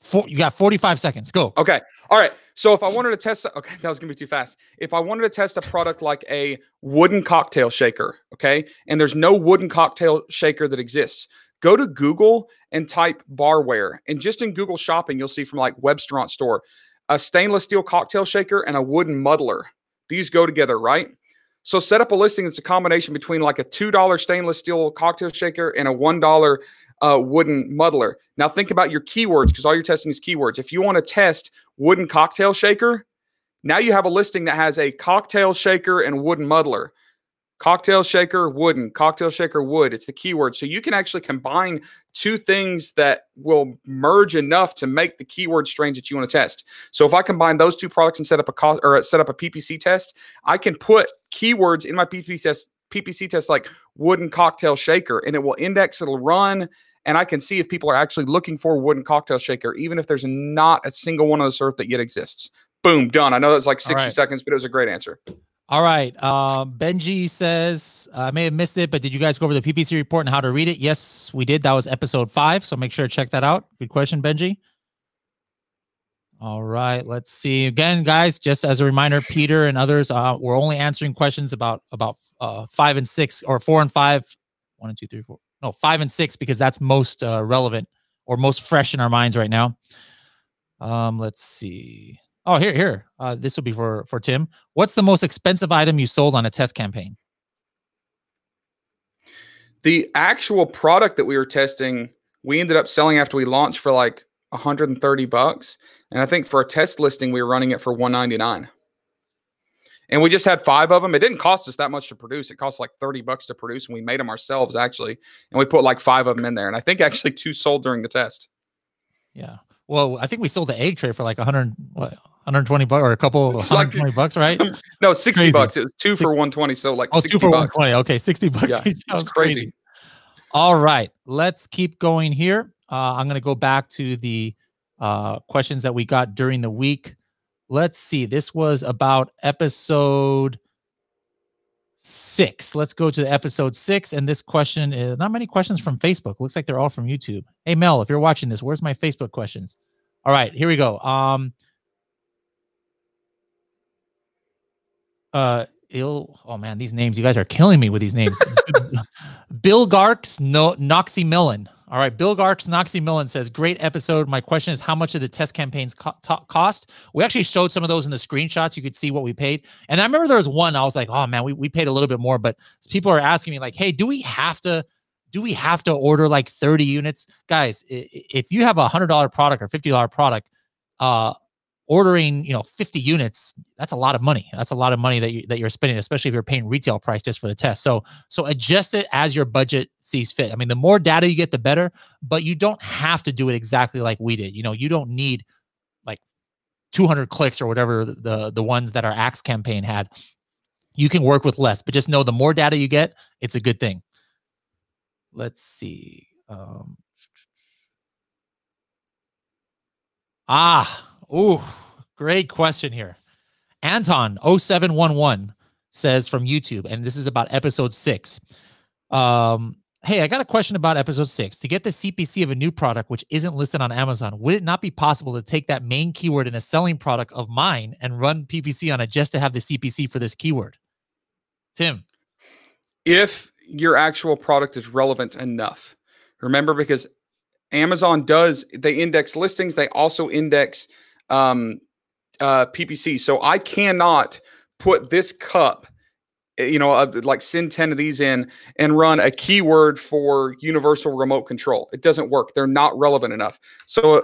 For, you got 45 seconds. Go. Okay. All right. So if I wanted to test, okay, that was gonna be too fast. If I wanted to test a product like a wooden cocktail shaker, okay, and there's no wooden cocktail shaker that exists, go to Google and type barware, and just in Google Shopping, you'll see from like Webstaurant store, a stainless steel cocktail shaker and a wooden muddler. These go together, right? So set up a listing that's a combination between like a two dollar stainless steel cocktail shaker and a one dollar uh, wooden muddler. Now think about your keywords because all you're testing is keywords. If you want to test wooden cocktail shaker, now you have a listing that has a cocktail shaker and wooden muddler. Cocktail shaker wooden. Cocktail shaker wood. It's the keyword. So you can actually combine two things that will merge enough to make the keyword strange that you want to test. So if i combine those two products and set up a co- or set up a ppc test i can put keywords in my ppc test ppc test like wooden cocktail shaker and it will index it'll run and i can see if people are actually looking for wooden cocktail shaker even if there's not a single one on this earth that yet exists. Boom done. I know that's like 60 right. seconds but it was a great answer All right. Um, Benji says, I may have missed it, but did you guys go over the PPC report and how to read it? Yes, we did. That was episode five. So make sure to check that out. Good question, Benji. All right. Let's see. Again, guys, just as a reminder, Peter and others, uh, we're only answering questions about about uh, five and six or four and five. One and two, three, four. No, five and six, because that's most uh, relevant or most fresh in our minds right now. Um, let's see. Oh, here, here. Uh, this will be for for Tim. What's the most expensive item you sold on a test campaign? the actual product that we were testing, we ended up selling after we launched for like 130 bucks. And I think for a test listing, we were running it for 199. And we just had five of them. It didn't cost us that much to produce. It cost like 30 bucks to produce, and we made them ourselves actually. And we put like five of them in there. And I think actually two sold during the test. Yeah. Well, I think we sold the egg tray for like 100, what, 120 bucks or a couple, It's like 120 bucks, right? Some- no, 60 Crazy. bucks. It was two Six- for 120. So like Oh, 60 two for bucks. 120. Okay, 60 bucks Yeah, each. That was crazy. crazy. All right, let's keep going here. Uh, I'm going to go back to the uh, questions that we got during the week. Let's see. This was about episode six. Let's go to episode six. And this question is not many questions from Facebook. Looks like they're all from YouTube. Hey, Mel, if you're watching this, where's my Facebook questions? All right, here we go. Um, uh, ill. Oh man, these names. You guys are killing me with these names. Bill Garks, no Noxy Millen. All right, Bill Garks, Noxie Millen says, "Great episode. My question is, how much did the test campaigns co- cost? We actually showed some of those in the screenshots. You could see what we paid. And I remember there was one. I was like, oh man, we we paid a little bit more. But people are asking me like, hey, do we have to? Do we have to order like 30 units, guys? If you have a hundred dollar product or fifty dollar product, uh, ordering you know 50 units that's a lot of money. That's a lot of money that you that you're spending especially if you're paying retail price just for the test. So so adjust it as your budget sees fit. I mean the more data you get the better but you don't have to do it exactly like we did. You know you don't need like 200 clicks or whatever the the, ones that our axe campaign had. You can work with less but just know the more data you get it's a good thing. Let's see um Ah, ooh, great question here. Anton 0711 says from YouTube, and this is about episode six. Um, hey, I got a question about episode six. To get the CPC of a new product which isn't listed on Amazon, would it not be possible to take that main keyword in a selling product of mine and run PPC on it just to have the CPC for this keyword? Tim. if your actual product is relevant enough. Remember, because Amazon does, they index listings, they also index um, uh, PPC. So I cannot put this cup, uh, you know, uh, like send 10 of these in and run a keyword for universal remote control. It doesn't work. They're not relevant enough. So,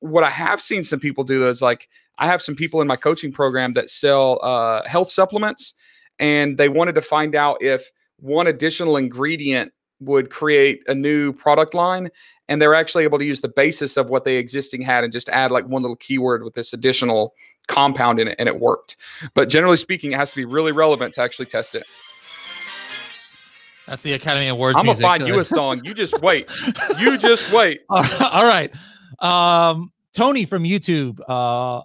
what I have seen some people do is like, I have some people in my coaching program that sell uh, health supplements, and they wanted to find out if one additional ingredient would create a new product line and they're actually able to use the basis of what they existing had and just add like one little keyword with this additional compound in it and it worked but generally speaking it has to be really relevant to actually test it That's the Academy Awards. i'm gonna music. find you a song you just wait you just wait All right. Um, Tony from YouTube, uh,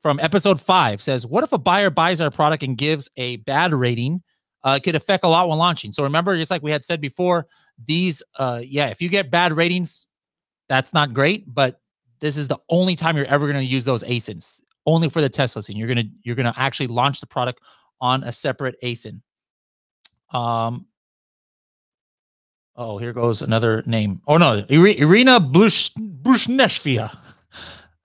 from episode five says, "What if a buyer buys our product and gives a bad rating? Uh, it could affect a lot when launching. So remember, just like we had said before, these, uh, yeah, if you get bad ratings, that's not great. But this is the only time you're ever going to use those ASINs. Only for the test listing. You're gonna you're gonna actually launch the product on a separate ASIN. Um, Oh, here goes another name. Oh no, Irina Blush Brushneshvia.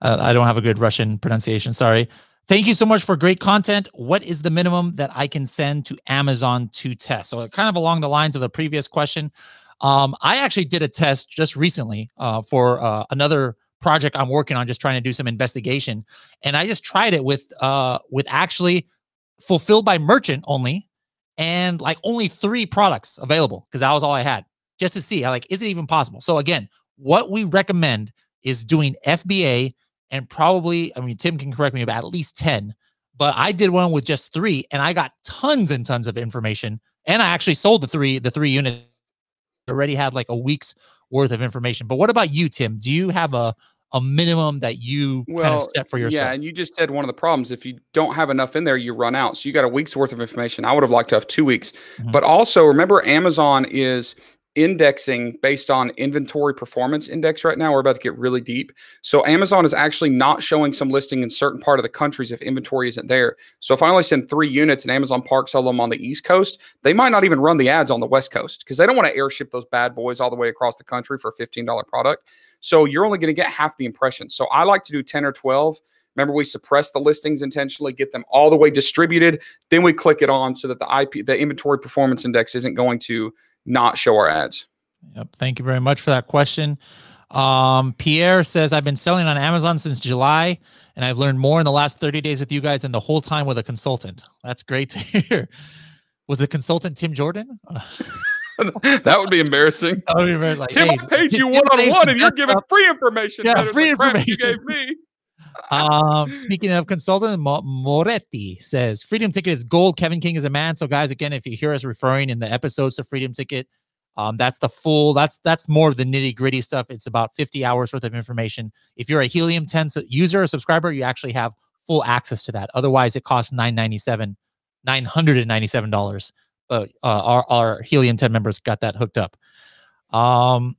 Uh, I don't have a good Russian pronunciation. Sorry. Thank you so much for great content. What is the minimum that I can send to Amazon to test? So, kind of along the lines of the previous question, um, I actually did a test just recently uh, for uh, another project I'm working on, just trying to do some investigation, and I just tried it with uh, with actually fulfilled by merchant only, and like only three products available because that was all I had just to see. like, is it even possible? So again, what we recommend is doing FBA and probably, I mean, Tim can correct me, about at least 10. But I did one with just three and I got tons and tons of information. And I actually sold the three, the three units already had like a week's worth of information. But what about you, Tim? Do you have a a minimum that you well, kind of set for yourself? Yeah, and you just said one of the problems. If you don't have enough in there, you run out. So you got a week's worth of information. I would have liked to have two weeks. Mm-hmm. But also remember, Amazon is indexing based on inventory performance index right now. We're about to get really deep. So Amazon is actually not showing some listing in certain part of the countries if inventory isn't there. So if I only send three units and Amazon parks all them on the East Coast, they might not even run the ads on the West Coast because they don't want to airship those bad boys all the way across the country for a $15 product. So you're only going to get half the impressions. So I like to do 10 or 12. Remember, we suppress the listings intentionally, get them all the way distributed. Then we click it on so that the IP, the inventory performance index isn't going to not show our ads. Yep. Thank you very much for that question. Um, Pierre says, I've been selling on Amazon since July, and I've learned more in the last 30 days with you guys than the whole time with a consultant. That's great to hear. Was the consultant Tim Jordan? that would be embarrassing. Would be like, Tim, hey, I paid you one on one, and you're giving free information. Yeah, free information. You gave me. Um, speaking of consultant, Moretti says Freedom Ticket is gold. Kevin King is a man. So, guys, again, if you hear us referring in the episodes to Freedom Ticket, um, that's the full. That's that's more of the nitty gritty stuff. It's about 50 hours worth of information. If you're a Helium 10 user or subscriber, you actually have full access to that. Otherwise, it costs 997 $997. But uh, our, our Helium 10 members got that hooked up. Um,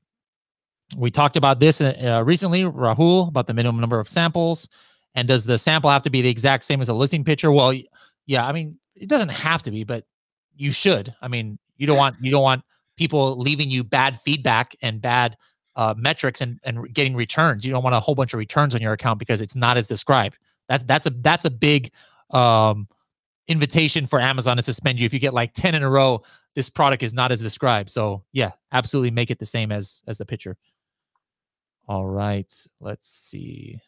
we talked about this uh, uh, recently, Rahul, about the minimum number of samples. And does the sample have to be the exact same as a listing picture? Well, yeah, I mean, it doesn't have to be, but you should. I mean, you don't want you don't want people leaving you bad feedback and bad uh, metrics and and getting returns. You don't want a whole bunch of returns on your account because it's not as described. That's that's a that's a big um, invitation for Amazon to suspend you if you get like ten in a row. This product is not as described. So yeah, absolutely make it the same as as the picture. All right, let's see.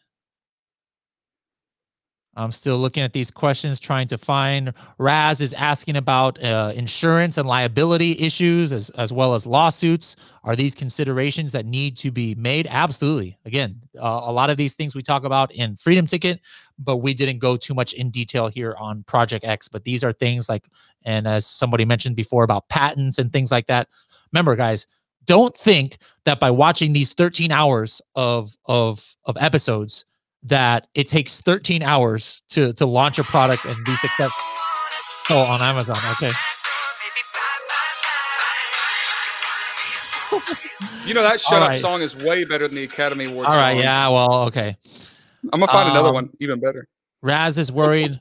I'm still looking at these questions, trying to find. Raz is asking about uh, insurance and liability issues as, as well as lawsuits. Are these considerations that need to be made? Absolutely. Again, uh, a lot of these things we talk about in Freedom Ticket, but we didn't go too much in detail here on Project X. But these are things like, and as somebody mentioned before about patents and things like that. Remember, guys, don't think that by watching these 13 hours of of of episodes that it takes 13 hours to to launch a product and be successful oh, on Amazon. Okay. you know that shut up song is way better than the Academy Awards. All right, song. yeah, well, okay. I'm gonna find um, another one even better. Raz is worried.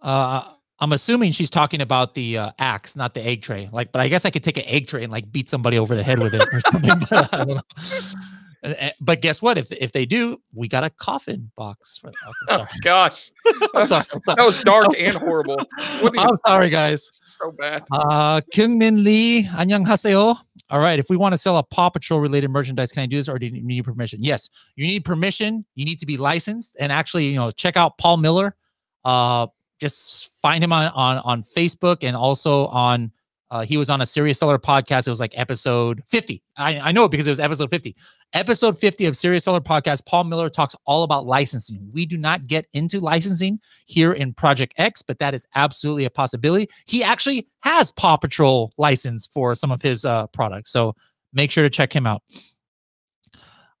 uh I'm assuming she's talking about the uh, axe, not the egg tray. Like, but I guess I could take an egg tray and like beat somebody over the head with it or something. but, I don't know. but guess what? If if they do, we got a coffin box for them. Oh, gosh, I'm sorry, I'm sorry. that was dark and horrible. I'm sorry, guys. So bad. Uh, Min Lee haseo. All right, if we want to sell a Paw Patrol related merchandise, can I do this, or do you need permission? Yes, you need permission. You need to be licensed, and actually, you know, check out Paul Miller. Uh, just find him on on on Facebook and also on uh, he was on a Serious Seller podcast. It was like episode 50. I, I know it because it was episode 50. Episode 50 of Serious Seller podcast. Paul Miller talks all about licensing. We do not get into licensing here in Project X, but that is absolutely a possibility. He actually has Paw Patrol license for some of his uh, products. So make sure to check him out.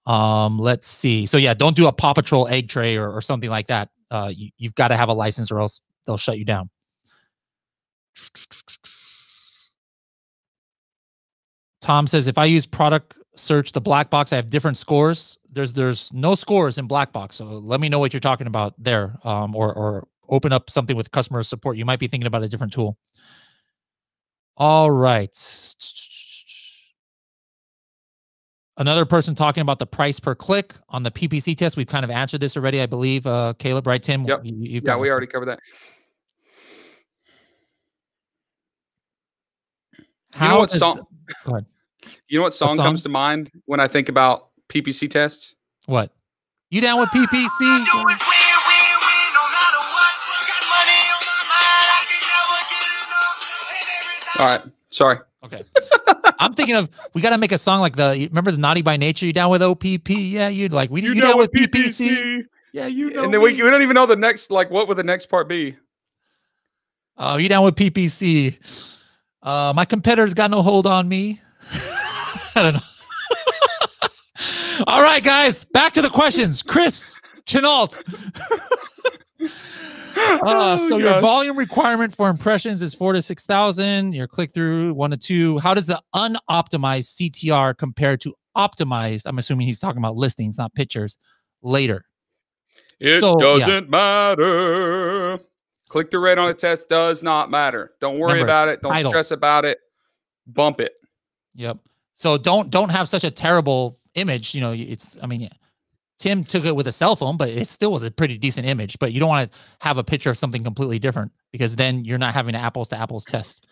Um, let's see. So yeah, don't do a Paw Patrol egg tray or, or something like that. Uh, you, you've got to have a license or else they'll shut you down. Tom says if I use product search the black box, I have different scores. There's there's no scores in black box. So let me know what you're talking about there. Um, or or open up something with customer support. You might be thinking about a different tool. All right. Another person talking about the price per click on the PPC test. We've kind of answered this already, I believe. Uh, Caleb, right, Tim? Yep. You, yeah, we already covered that. How you know what song? Go ahead. You know what song, what song, comes to mind when I think about PPC tests? What? You down with PPC? All right. Sorry. Okay. I'm thinking of we got to make a song like the remember the Naughty by Nature. You down with OPP? Yeah, you'd like we you, you down with PPC? Yeah, you know. And then we, we don't even know the next like what would the next part be? Oh, uh, you down with PPC? Uh, my competitors got no hold on me. I don't know. All right, guys, back to the questions. Chris Chenault. Uh, oh, so gosh. your volume requirement for impressions is four to six thousand. Your click through one to two. How does the unoptimized CTR compare to optimized? I'm assuming he's talking about listings, not pictures. Later. It so, doesn't yeah. matter. Click through rate on a test does not matter. Don't worry Remember, about it. Don't title. stress about it. Bump it. Yep. So don't don't have such a terrible image. You know, it's I mean, Tim took it with a cell phone, but it still was a pretty decent image. But you don't want to have a picture of something completely different because then you're not having an apples to apples test.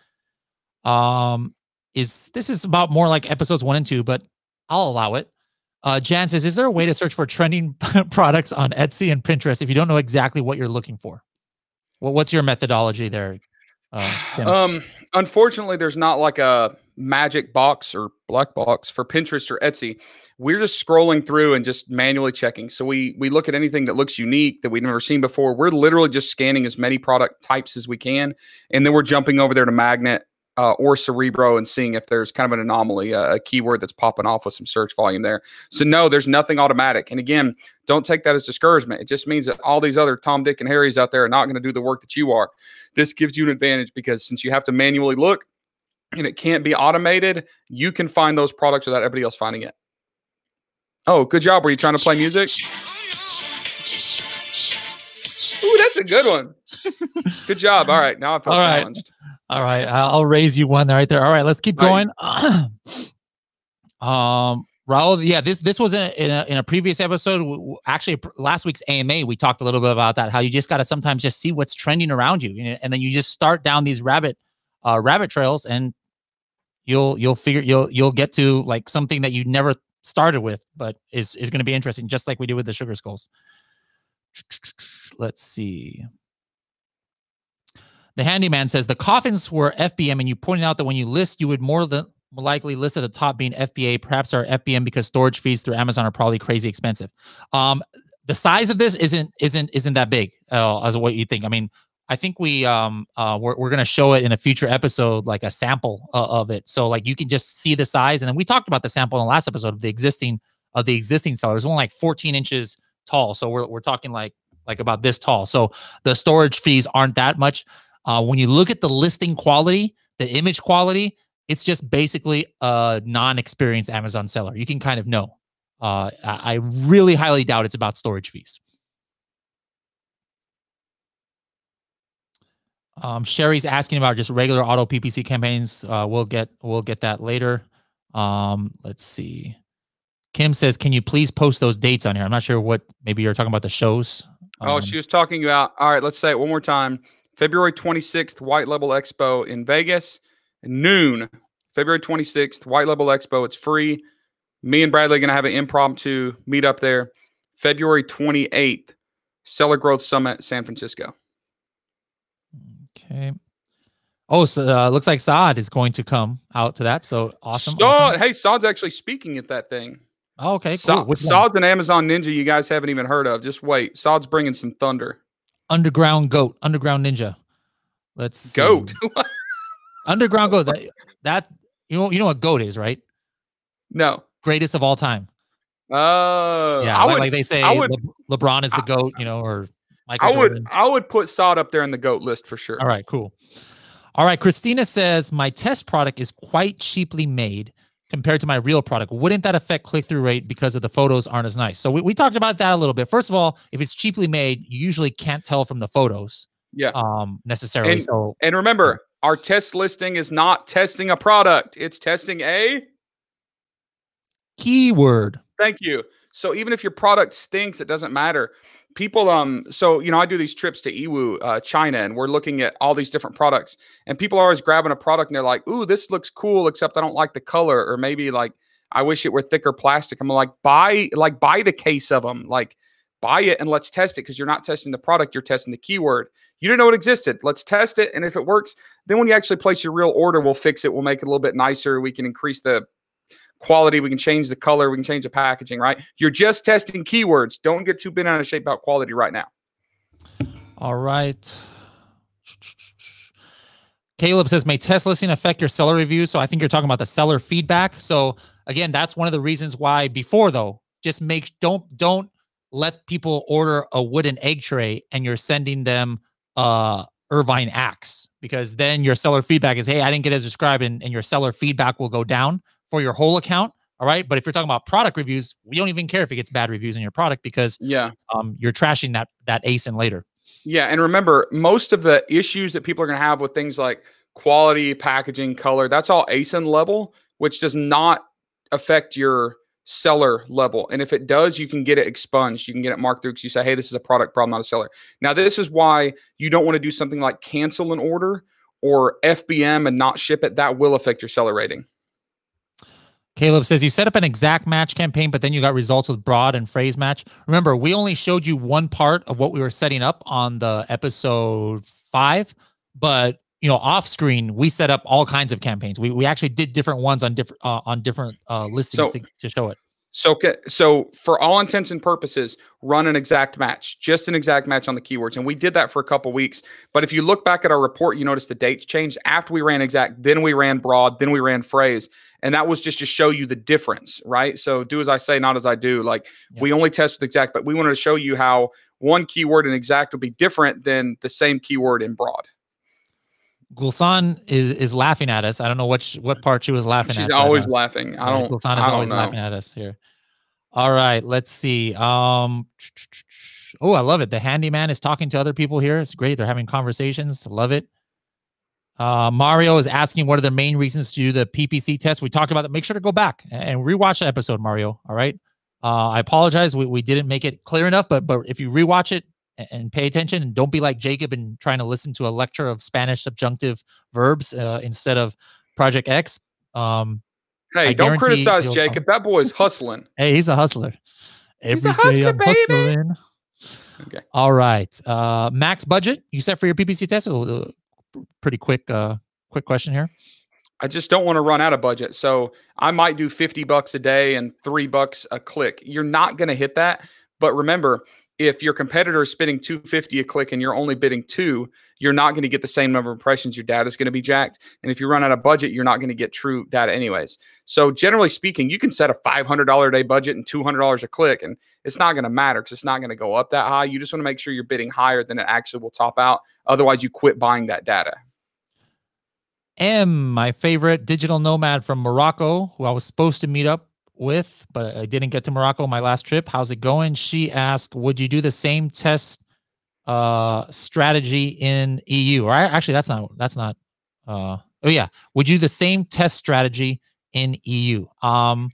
Um, is this is about more like episodes one and two, but I'll allow it. Uh, Jan says, is there a way to search for trending products on Etsy and Pinterest if you don't know exactly what you're looking for? Well, what's your methodology there? Uh, um, unfortunately, there's not like a magic box or black box for Pinterest or Etsy. We're just scrolling through and just manually checking. So we we look at anything that looks unique that we've never seen before. We're literally just scanning as many product types as we can, and then we're jumping over there to Magnet uh, or Cerebro and seeing if there's kind of an anomaly, a keyword that's popping off with some search volume there. So no, there's nothing automatic. And again, don't take that as discouragement. It just means that all these other Tom, Dick, and Harrys out there are not going to do the work that you are. This gives you an advantage because since you have to manually look and it can't be automated, you can find those products without everybody else finding it. Oh, good job. Were you trying to play music? Ooh, that's a good one. good job. All right. Now I feel All challenged. All right, I'll raise you one right there. All right, let's keep going. Right. um, Raul, yeah, this this was in a, in a, in a previous episode. Actually, last week's AMA, we talked a little bit about that. How you just got to sometimes just see what's trending around you, and then you just start down these rabbit uh, rabbit trails, and you'll you'll figure you'll you'll get to like something that you never started with, but is is going to be interesting, just like we did with the sugar skulls. Let's see. The handyman says the coffins were FBM, and you pointed out that when you list, you would more than likely list at the top being FBA, perhaps our FBM because storage fees through Amazon are probably crazy expensive. Um, the size of this isn't isn't isn't that big uh, as what you think. I mean, I think we um uh we're we're gonna show it in a future episode, like a sample uh, of it. So like you can just see the size, and then we talked about the sample in the last episode of the existing of the existing seller. It's only like 14 inches tall, so we're we're talking like like about this tall. So the storage fees aren't that much. Uh, when you look at the listing quality, the image quality, it's just basically a non-experienced Amazon seller. You can kind of know. Uh, I, I really highly doubt it's about storage fees. Um, Sherry's asking about just regular auto PPC campaigns. Uh, we'll get we'll get that later. Um, let's see. Kim says, "Can you please post those dates on here?" I'm not sure what. Maybe you're talking about the shows. Um, oh, she was talking about. All right, let's say it one more time. February 26th, White Label Expo in Vegas, noon. February 26th, White Label Expo. It's free. Me and Bradley are going to have an impromptu meet up there. February 28th, Seller Growth Summit, San Francisco. Okay. Oh, so uh, looks like Saad is going to come out to that. So awesome. Saad, hey, Saad's actually speaking at that thing. Oh, okay, cool. Sa- Saad's an Amazon ninja you guys haven't even heard of. Just wait. Saad's bringing some thunder. Underground Goat, Underground Ninja. Let's Goat. underground Goat. That, that you know you know what Goat is, right? No. Greatest of all time. Oh, uh, yeah. Like, would, like, they say, would, Le- LeBron is the goat, you know, or Michael. I would Jordan. I would put Saad up there in the goat list for sure. All right, cool. All right, Christina says my test product is quite cheaply made compared to my real product. Wouldn't that affect click through rate because of the photos aren't as nice? So we, we talked about that a little bit. First of all, if it's cheaply made, you usually can't tell from the photos. Yeah. Um, necessarily. And, so and remember, our test listing is not testing a product; it's testing a keyword. Thank you. So even if your product stinks, it doesn't matter people um so you know i do these trips to Yiwu uh, china and we're looking at all these different products and people are always grabbing a product and they're like ooh this looks cool except i don't like the color or maybe like i wish it were thicker plastic i'm like buy like buy the case of them like buy it and let's test it because you're not testing the product, you're testing the keyword. You didn't know it existed. Let's test it. And if it works, then when you actually place your real order, we'll fix it. We'll make it a little bit nicer. We can increase the quality. We can change the color. We can change the packaging, right? You're just testing keywords. Don't get too bent out of shape about quality right now. All right. Caleb says, may test listing affect your seller reviews? So I think you're talking about the seller feedback. So again, that's one of the reasons why before though, just make don't don't let people order a wooden egg tray and you're sending them uh Irvine axe because then your seller feedback is, hey, I didn't get as described, and, and your seller feedback will go down for your whole account. All right. But if you're talking about product reviews, we don't even care if it gets bad reviews in your product because yeah, um, you're trashing that that ASIN later. Yeah, and remember, most of the issues that people are going to have with things like quality, packaging, color, that's all ASIN level, which does not affect your seller level. And if it does, you can get it expunged. You can get it marked through because you say, hey, this is a product problem, not a seller. Now, this is why you don't want to do something like cancel an order or FBM and not ship it. That will affect your seller rating. Caleb says you set up an exact match campaign, but then you got results with broad and phrase match. Remember, we only showed you one part of what we were setting up on the episode five, but you know, off screen, we set up all kinds of campaigns. We we actually did different ones on different uh, on different uh, listings so, to, to show it. So, so for all intents and purposes, run an exact match, just an exact match on the keywords, and we did that for a couple weeks. But if you look back at our report, you notice the dates changed after we ran exact, then we ran broad, then we ran phrase, and that was just to show you the difference, right? So do as I say, not as I do. Like yeah. we only test with exact, but we wanted to show you how one keyword in exact would be different than the same keyword in broad. Gulsan is is laughing at us. I don't know what what part she was laughing She's at. She's always but, uh, laughing. I don't. Gulsan is I always know. laughing at us here. All right, let's see. Um, oh, I love it. The handyman is talking to other people here. It's great. They're having conversations. Love it. Uh, Mario is asking what are the main reasons to do the PPC test. We talked about that. Make sure to go back and rewatch the episode, Mario. All right. Uh, I apologize. We, we didn't make it clear enough, but but if you rewatch it and pay attention and don't be like Jacob and trying to listen to a lecture of Spanish subjunctive verbs uh, instead of Project X. Um, hey, I don't criticize Jacob. That boy is hustling. hey, he's a hustler. Every he's a hustler, baby. Hustling. Okay. All right. Uh, max budget you set for your PPC test? Uh, pretty quick, uh, quick question here. I just don't want to run out of budget. So I might do 50 bucks a day and three bucks a click. You're not going to hit that. But remember, if your competitor is spending 250 a click and you're only bidding two, you're not going to get the same number of impressions. Your data is going to be jacked. And if you run out of budget, you're not going to get true data anyways. So generally speaking, you can set a $500 a day budget and $200 a click, and it's not going to matter because it's not going to go up that high. You just want to make sure you're bidding higher than it actually will top out. Otherwise, you quit buying that data. M, my favorite digital nomad from Morocco, who I was supposed to meet up with, but I didn't get to Morocco my last trip. How's it going? She asked, would you do the same test uh strategy in EU? Or actually that's not that's not uh oh yeah. Would you do the same test strategy in EU? Um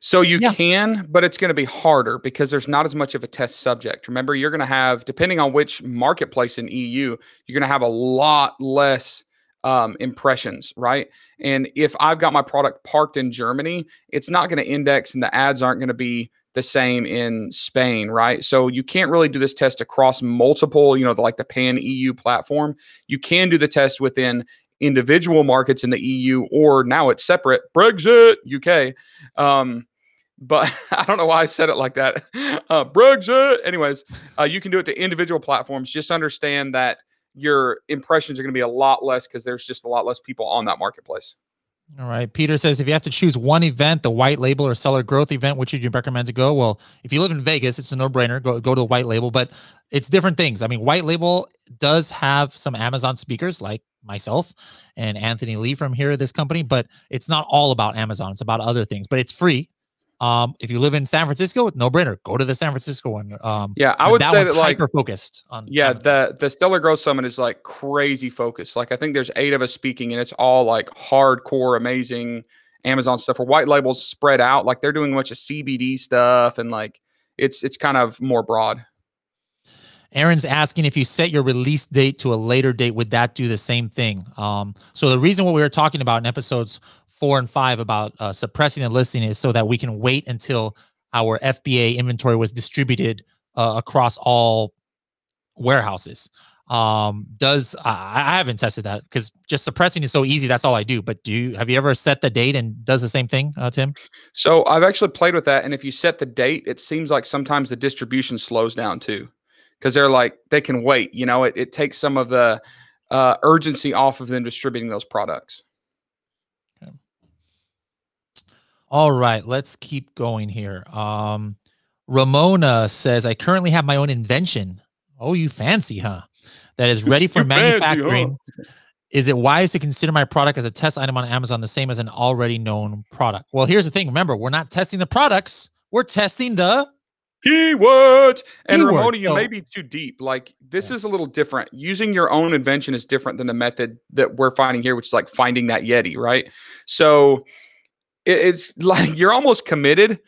so you yeah. can, but it's going to be harder because there's not as much of a test subject. Remember, you're going to have, depending on which marketplace in EU, you're going to have a lot less um, impressions, right? And if I've got my product parked in Germany, it's not going to index and the ads aren't going to be the same in Spain, right? So you can't really do this test across multiple, you know, like the pan EU platform. You can do the test within individual markets in the EU, or now it's separate Brexit, UK. Um, but I don't know why I said it like that. Uh, Brexit. Anyways, uh, you can do it to individual platforms. Just understand that your impressions are going to be a lot less because there's just a lot less people on that marketplace. All right. Peter says if you have to choose one event, the white label or seller growth event, which would you recommend to go? Well, if you live in Vegas, it's a no-brainer. Go go to the white label, but it's different things. I mean, white label does have some Amazon speakers like myself and Anthony Lee from here this company, but it's not all about Amazon. It's about other things, but it's free. Um, if you live in San Francisco, no brainer, go to the San Francisco one. Um, yeah, I would that say that like hyper focused on. Yeah, the the Seller Growth Summit is like crazy focused. Like I think there's eight of us speaking, and it's all like hardcore, amazing Amazon stuff. Or white labels spread out, like they're doing a bunch of CBD stuff, and like it's it's kind of more broad. Aaron's asking if you set your release date to a later date, would that do the same thing? Um, so the reason what we were talking about in episodes four and five about uh, suppressing the listing is so that we can wait until our FBA inventory was distributed uh, across all warehouses. Um, does I, I haven't tested that because just suppressing is so easy. That's all I do. But do you have you ever set the date and does the same thing, uh, Tim? So I've actually played with that, and if you set the date, it seems like sometimes the distribution slows down too, because they're like they can wait. You know, it, it takes some of the uh, urgency off of them distributing those products. All right, let's keep going here. Um, Ramona says, I currently have my own invention. Oh, you fancy, huh? That is ready for manufacturing. Fancy, huh? Is it wise to consider my product as a test item on Amazon the same as an already known product? Well, here's the thing. Remember, we're not testing the products, we're testing the keywords. And. Ramona, you may be too deep. Like this yeah. is a little different. Using your own invention is different than the method that we're finding here, which is like finding that Yeti, right? So it's like you're almost committed.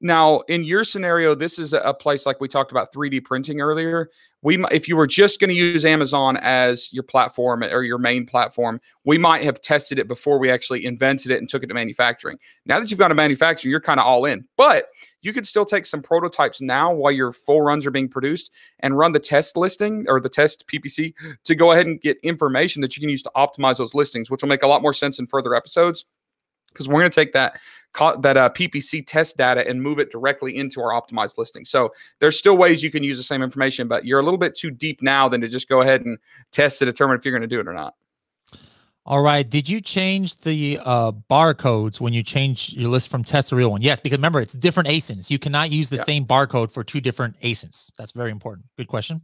Now, in your scenario, this is a place like we talked about 3D printing earlier. We, if you were just going to use Amazon as your platform or your main platform, we might have tested it before we actually invented it and took it to manufacturing. Now that you've got a manufacturing, you're kind of all in. But you could still take some prototypes now while your full runs are being produced and run the test listing or the test PPC to go ahead and get information that you can use to optimize those listings, which will make a lot more sense in further episodes because we're going to take that that uh, PPC test data and move it directly into our optimized listing. So there's still ways you can use the same information, but you're a little bit too deep now than to just go ahead and test to determine if you're going to do it or not. All right. Did you change the uh, barcodes when you change your list from test to real one? Yes, because remember it's different ASINs. You cannot use the yeah. same barcode for two different ASINs. That's very important. Good question.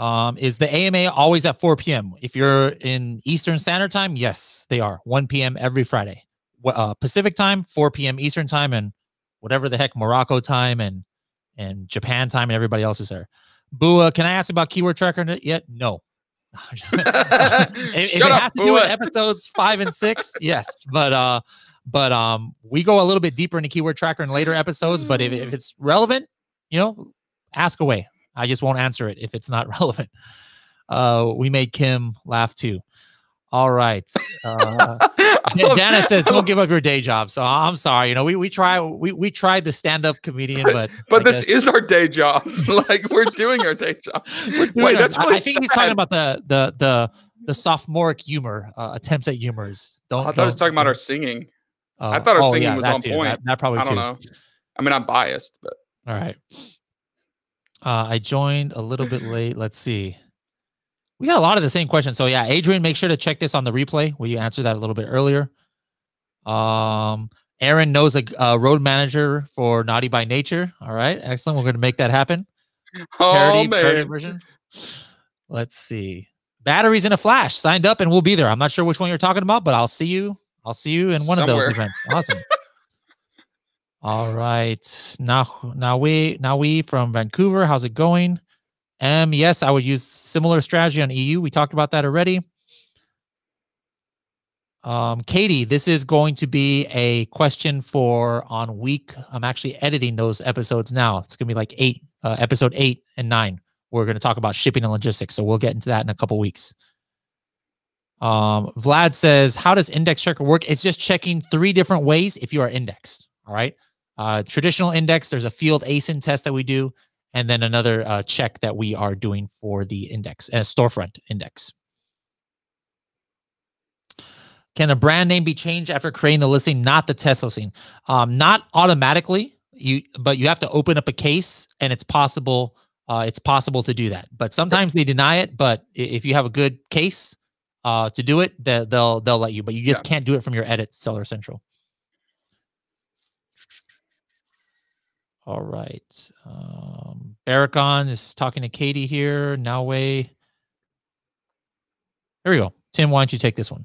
Um, is the AMA always at 4 p.m.? If you're in Eastern Standard Time, yes, they are 1 p.m. every Friday. Uh, Pacific time, 4 p.m. Eastern time, and whatever the heck Morocco time and and Japan time, and everybody else is there. Bua, can I ask about keyword tracker yet? No. if, if it up, has to Bua. do with episodes five and six, yes, but uh, but um, we go a little bit deeper into keyword tracker in later episodes. But if, if it's relevant, you know, ask away. I just won't answer it if it's not relevant. Uh, we made Kim laugh too. All right. Uh, Dana says, "Don't give up your day job." So I'm sorry. You know, we we try we we tried the stand up comedian, but but I this guess. is our day jobs. like we're doing our day job. Wait, that's really I, I think sad. he's talking about the the the the sophomoric humor uh, attempts at humors. Don't. I thought he was talking about our singing. Uh, I thought our oh, singing yeah, was on too. point. That, that probably. I don't too. know. I mean, I'm biased, but all right. Uh, I joined a little bit late. Let's see. We got a lot of the same questions. So yeah, Adrian, make sure to check this on the replay where you answered that a little bit earlier. Um, Aaron knows a, a road manager for Naughty by Nature. All right, excellent. We're going to make that happen. Oh parody, man. Parody version. Let's see. Batteries in a flash. Signed up and we'll be there. I'm not sure which one you're talking about, but I'll see you. I'll see you in one Somewhere. of those events. Awesome. All right. Now, now we, now we from Vancouver. How's it going? Um, yes, I would use similar strategy on EU. We talked about that already. Um, Katie, this is going to be a question for on week. I'm actually editing those episodes now. It's gonna be like eight, uh, episode eight and nine. We're gonna talk about shipping and logistics. So we'll get into that in a couple weeks. Um, Vlad says, how does index checker work? It's just checking three different ways if you are indexed. All right. Uh, traditional index, there's a field ASIN test that we do, and then another uh, check that we are doing for the index, a storefront index. Can a brand name be changed after creating the listing, not the test listing? Um, not automatically, you but you have to open up a case, and it's possible. Uh, it's possible to do that, but sometimes they deny it. But if you have a good case uh, to do it, they'll they'll let you. But you just yeah. can't do it from your edit Seller Central. All right. Um, Barracon is talking to Katie here. Now way. There we go. Tim, why don't you take this one?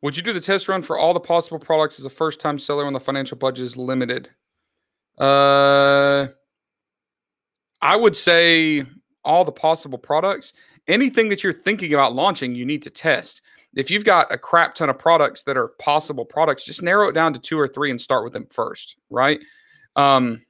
Would you do the test run for all the possible products as a first time seller when the financial budget is limited? Uh, I would say all the possible products. Anything that you're thinking about launching, you need to test. If you've got a crap ton of products that are possible products, just narrow it down to two or three and start with them first, right? Um,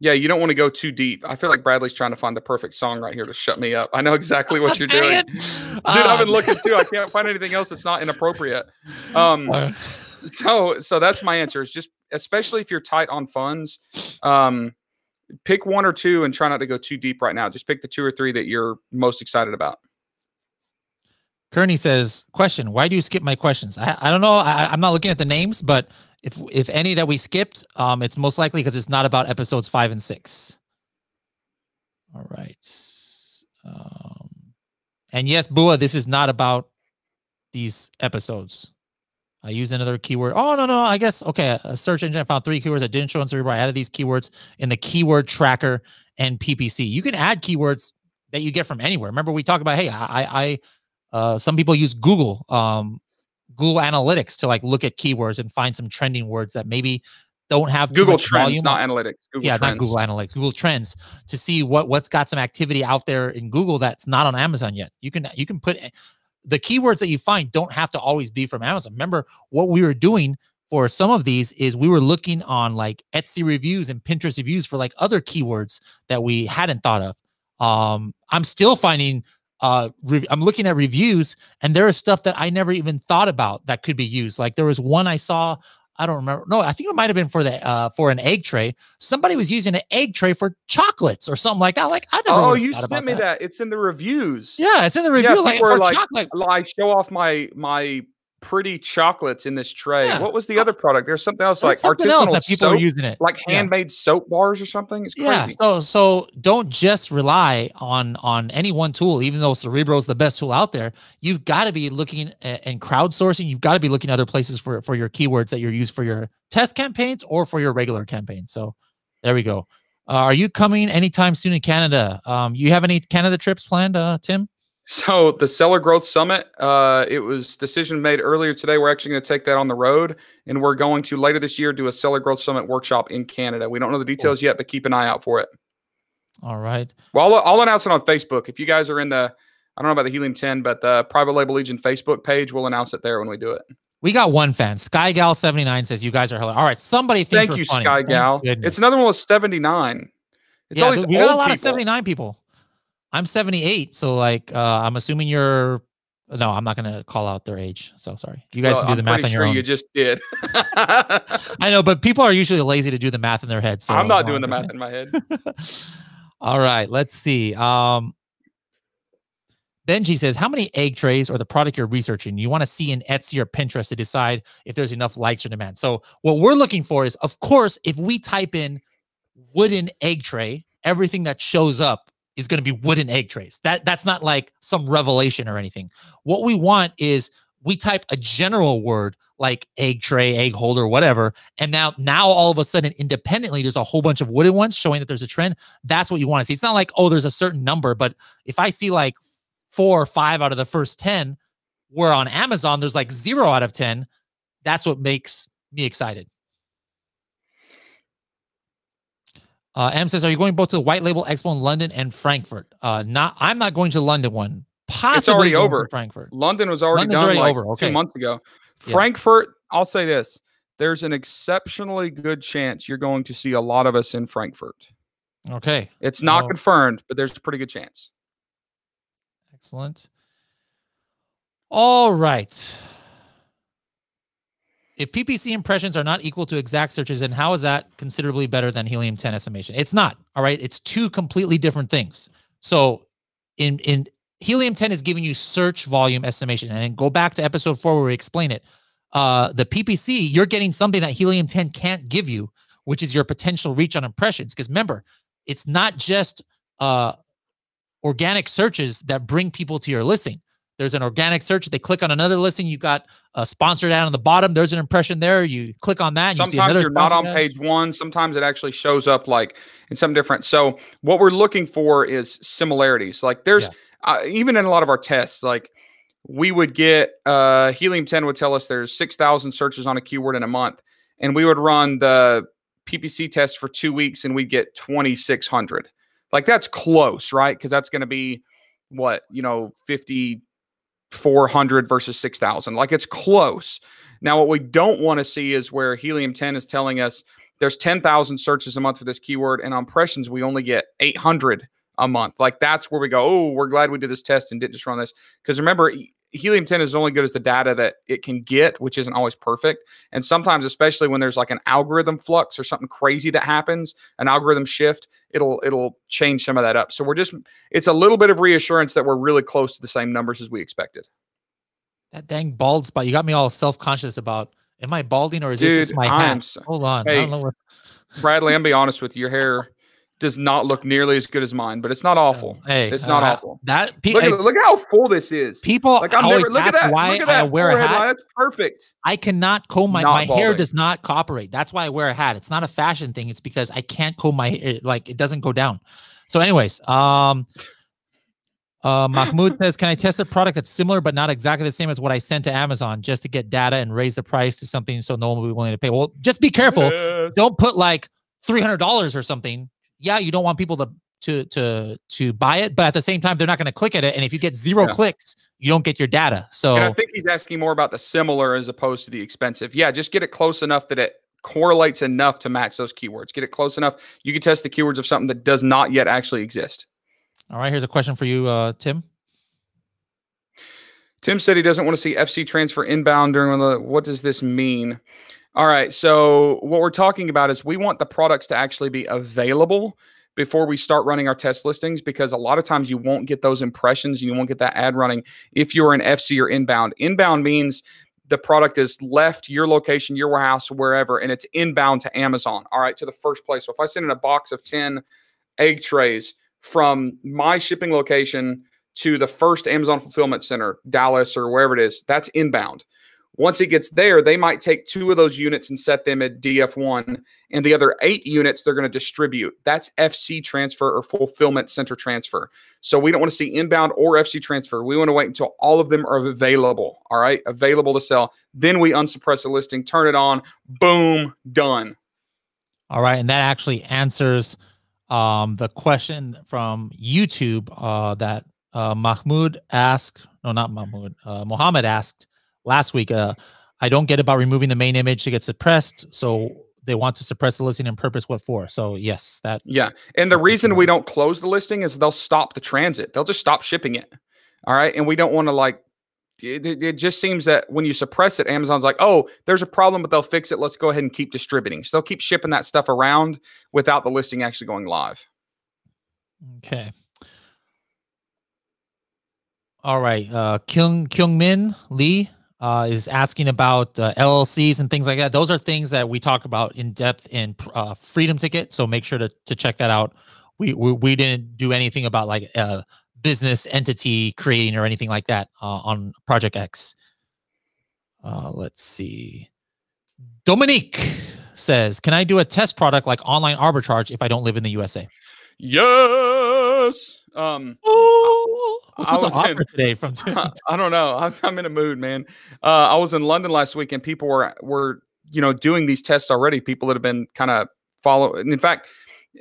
yeah, you don't want to go too deep. I feel like Bradley's trying to find the perfect song right here to shut me up. I know exactly what you're doing. Dude, I've been um, looking too. I can't find anything else that's not inappropriate. Um, uh, so so that's my answer. Is just especially if you're tight on funds, um, pick one or two and try not to go too deep right now. Just pick the two or three that you're most excited about. Kearney says, question, why do you skip my questions? I, I don't know. I, I'm not looking at the names, but if if any that we skipped, um, it's most likely because it's not about episodes five and six. All right. Um, and yes, Bua, this is not about these episodes. I use another keyword. Oh no, no, I guess okay. A search engine I found three keywords that didn't show on Cerebro. I added these keywords in the keyword tracker and PPC. You can add keywords that you get from anywhere. Remember, we talked about hey, I, I, uh, some people use Google, um, Google Analytics to like look at keywords and find some trending words that maybe don't have Google Trends, volume. not analytics. Google yeah, Trends. not Google Analytics. Google Trends to see what what's got some activity out there in Google that's not on Amazon yet. You can you can put the keywords that you find don't have to always be from Amazon. Remember what we were doing for some of these is we were looking on like Etsy reviews and Pinterest reviews for like other keywords that we hadn't thought of. Um, I'm still finding uh I'm looking at reviews and there is stuff that I never even thought about that could be used. Like there was one I saw I don't remember. No, I think it might have been for the uh for an egg tray. Somebody was using an egg tray for chocolates or something like that. Like I never. Oh, you sent me that. that. It's in the reviews. Yeah, it's in the review. Yeah, like, for like, chocolate. I show off my my pretty chocolates in this tray. Yeah. What was the other product? There's something else There's like something artisanal else that people soap, are using it, like handmade yeah. soap bars or something. It's crazy. Yeah. So so don't just rely on on any one tool. Even though Cerebro is the best tool out there, you've got to be looking at, and crowdsourcing. You've got to be looking at other places for for your keywords that you're used for your test campaigns or for your regular campaign. So there we go. Uh, are you coming anytime soon in Canada? Um, you have any Canada trips planned, uh, Tim? So the Seller Growth Summit, uh, it was decision made earlier today. We're actually going to take that on the road, and we're going to later this year do a Seller Growth Summit workshop in Canada. We don't know the details yet, but keep an eye out for it. All right. Well, I'll, I'll announce it on Facebook. If you guys are in the, I don't know about the Helium 10, but the Private Label Legion Facebook page, we'll announce it there when we do it. We got one fan. SkyGal79 says you guys are hilarious. All right, somebody thinks Thank you, SkyGal. It's another one with 79. It's yeah, we got a lot people. of 79 people. I'm 78, so like uh, I'm assuming you're. No, I'm not gonna call out their age. So sorry. You guys well, can do the math on your sure own. You just did. I know, but people are usually lazy to do the math in their head. So I'm not doing the math in my head. All right, let's see. Um, Benji says, How many egg trays or the product you're researching you want to see in Etsy or Pinterest to decide if there's enough likes or demand? So, what we're looking for is, of course, if we type in wooden egg tray, everything that shows up is going to be wooden egg trays. That that's not like some revelation or anything. What we want is we type a general word like egg tray, egg holder, whatever, and now now all of a sudden independently there's a whole bunch of wooden ones showing that there's a trend. That's what you want to see. It's not like oh there's a certain number, but if I see like four or five out of the first 10 where on Amazon there's like 0 out of 10, that's what makes me excited. Uh, M says, "Are you going both to the White Label Expo in London and Frankfurt?" Uh, not. I'm not going to the London one. Possibly it's already over. Frankfurt. London was already London's done already like over. Okay. two months ago. Yeah. Frankfurt. I'll say this: there's an exceptionally good chance you're going to see a lot of us in Frankfurt. Okay. It's not confirmed, but there's a pretty good chance. Excellent. All right. If PPC impressions are not equal to exact searches, then how is that considerably better than Helium 10 estimation? It's not. All right. It's two completely different things. So in in Helium 10 is giving you search volume estimation. And then go back to episode four where we explain it. Uh, the PPC, you're getting something that Helium 10 can't give you, which is your potential reach on impressions. Because remember, it's not just uh, organic searches that bring people to your listing. There's an organic search. They click on another listing. You got a sponsor down on the bottom. There's an impression there. You click on that. sometimes you are not on ad. page one. Sometimes it actually shows up like in some different. So what we're looking for is similarities. Like there's yeah. uh, even in a lot of our tests, like we would get uh, Helium 10 would tell us there's 6,000 searches on a keyword in a month. And we would run the PPC test for two weeks and we'd get 2,600. Like that's close, right? Because that's going to be what, you know, 50, 400 versus 6,000. Like it's close. Now, what we don't want to see is where Helium 10 is telling us there's 10,000 searches a month for this keyword, and on impressions, we only get 800 a month. Like that's where we go, oh, we're glad we did this test and didn't just run this. Because remember, helium 10 is only good as the data that it can get, which isn't always perfect. And sometimes, especially when there's like an algorithm flux or something crazy that happens, an algorithm shift, it'll it'll change some of that up. So we're just it's a little bit of reassurance that we're really close to the same numbers as we expected. That dang bald spot. You got me all self-conscious about am I balding or is Dude, this just my hat? Hold on. Hey, I don't know what Bradley, I'm be honest with you. Your hair does not look nearly as good as mine, but it's not awful. Hey, it's not uh, awful. That pe- look, at, look at how full this is. People like I'm always never, look at that. Why look at that I wear a hat. Line. That's perfect. I cannot comb my my hair does not cooperate. That's why I wear a hat. It's not a fashion thing. It's because I can't comb my hair. Like it doesn't go down. So, anyways, um, uh, Mahmoud says, "Can I test a product that's similar but not exactly the same as what I sent to Amazon just to get data and raise the price to something so no one will be willing to pay?" Well, just be careful. Don't put like three hundred dollars or something yeah, you don't want people to to to to buy it, but at the same time, they're not going to click at it. And if you get zero yeah. clicks, you don't get your data. So and I think he's asking more about the similar as opposed to the expensive. Yeah, just get it close enough that it correlates enough to match those keywords. Get it close enough. You can test the keywords of something that does not yet actually exist. All right, here's a question for you, uh, Tim. Tim said he doesn't want to see FC transfer inbound during the. What does this mean? All right. So, what we're talking about is we want the products to actually be available before we start running our test listings because a lot of times you won't get those impressions and you won't get that ad running if you're an FC or inbound. Inbound means the product is left your location, your warehouse, wherever, and it's inbound to Amazon. All right, to the first place. So if I send in a box of 10 egg trays from my shipping location to the first Amazon fulfillment center, Dallas or wherever it is, that's inbound. Once it gets there, they might take two of those units and set them at DF1, and the other eight units they're going to distribute. That's FC transfer or fulfillment center transfer. So we don't want to see inbound or FC transfer. We want to wait until all of them are available. All right, available to sell. Then we unsuppress the listing, turn it on, boom, done. All right, and that actually answers um, the question from YouTube uh, that uh, Mahmoud asked. No, not Mahmoud. Uh, Mohammed asked last week. Uh, I don't get about removing the main image to get suppressed. So they want to suppress the listing on purpose. What for? So yes, that. Yeah, and the reason we don't close the listing is they'll stop the transit. They'll just stop shipping it. All right, and we don't want to like. It, it just seems that when you suppress it, Amazon's like, oh, there's a problem, but they'll fix it. Let's go ahead and keep distributing. So they'll keep shipping that stuff around without the listing actually going live. Okay. All right. Uh Kyung Kyung Min Lee uh, is asking about uh, LLCs and things like that. Those are things that we talk about in depth in uh, Freedom Ticket. So make sure to to check that out. We we, we didn't do anything about like a business entity creating or anything like that uh, on Project X. Uh, let's see. Dominique says, "Can I do a test product like online arbitrage if I don't live in the USA?" Um, What's with the in, today from? I don't know. I'm, I'm, in a mood, man. Uh, I was in London last week, and people were were you know doing these tests already. People that have been kind of follow. In fact,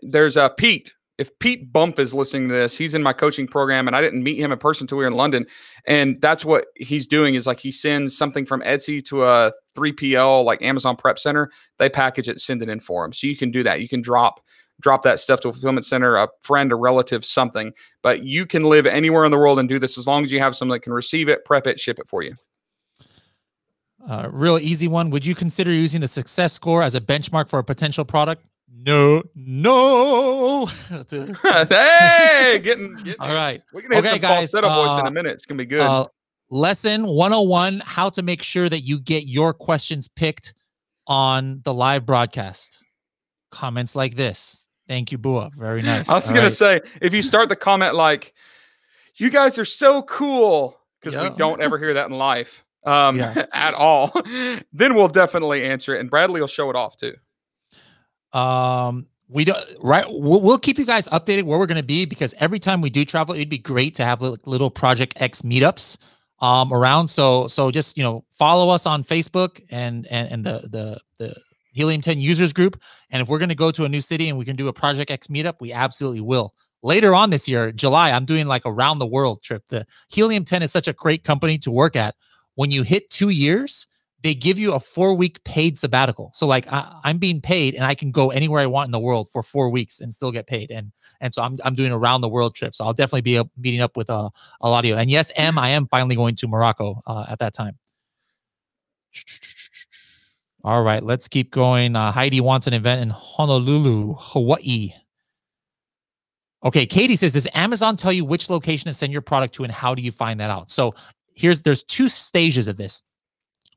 there's a uh, Pete. If Pete Bump is listening to this, he's in my coaching program, and I didn't meet him in person until we were in London. And that's what he's doing is like he sends something from Etsy to a 3PL like Amazon Prep Center. They package it, send it in for him. So you can do that. You can drop drop that stuff to a fulfillment center, a friend, a relative, something. But you can live anywhere in the world and do this as long as you have someone that can receive it, prep it, ship it for you. Uh, real easy one. Would you consider using the success score as a benchmark for a potential product? No, no. hey, getting, getting all right. We can hit okay, some guys, falsetto uh, voice in a minute. It's gonna be good. Uh, lesson 101: How to make sure that you get your questions picked on the live broadcast. Comments like this. Thank you, Bua. Very nice. I was All gonna right. say, if you start the comment like, "You guys are so cool," because yeah. we don't ever hear that in life um, yeah. at all, then we'll definitely answer it, and Bradley will show it off too. Um, we don't right. We'll, we'll keep you guys updated where we're going to be because every time we do travel, it'd be great to have little, little Project X meetups um around. So so just you know follow us on Facebook and and and the the the Helium 10 users group. And if we're going to go to a new city and we can do a Project X meetup, we absolutely will. Later on this year, July, I'm doing like around the world trip. The Helium 10 is such a great company to work at. When you hit two years, they give you a four week paid sabbatical. So like I, am being paid and I can go anywhere I want in the world for four weeks and still get paid. And and so I'm I'm doing a round the world trip. So I'll definitely be meeting up with uh, a lot of you. And yes, M, I am finally going to Morocco uh, at that time. All right, let's keep going. Uh, Heidi wants an event in Honolulu, Hawaii. Okay, Katie says, does Amazon tell you which location to send your product to and how do you find that out? So here's there's two stages of this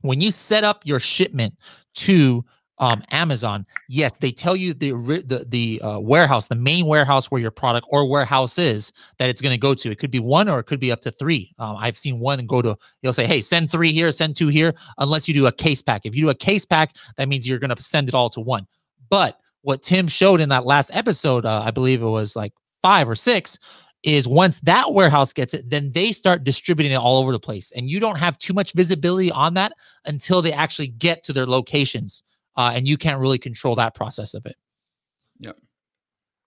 when you set up your shipment to um, Amazon, yes, they tell you the the the uh, warehouse, the main warehouse where your product or warehouse is that it's going to go to. It could be one or it could be up to three. Um, I've seen one go to. You'll say, "Hey, send three here, send two here," unless you do a case pack. If you do a case pack, that means you're going to send it all to one. But what Tim showed in that last episode, uh, I believe it was like five or six, is once that warehouse gets it, then they start distributing it all over the place. And you don't have too much visibility on that until they actually get to their locations. Uh, and you can't really control that process of it. Yep.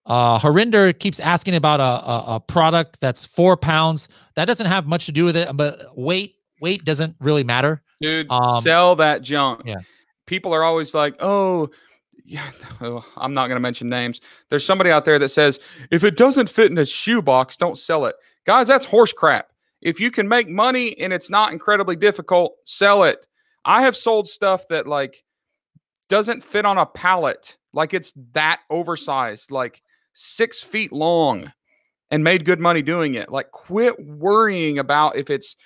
Uh, Harinder keeps asking about a, a, a, product that's four pounds. That doesn't have much to do with it, but weight weight doesn't really matter. Dude, um, sell that junk. Yeah. People are always like, oh, yeah, I'm not going to mention names. There's somebody out there that says if it doesn't fit in a shoebox, don't sell it. Guys, that's horse crap. If you can make money and it's not incredibly difficult, sell it. I have sold stuff that like doesn't fit on a pallet, like it's that oversized, like six feet long, and made good money doing it. Like, quit worrying about if it's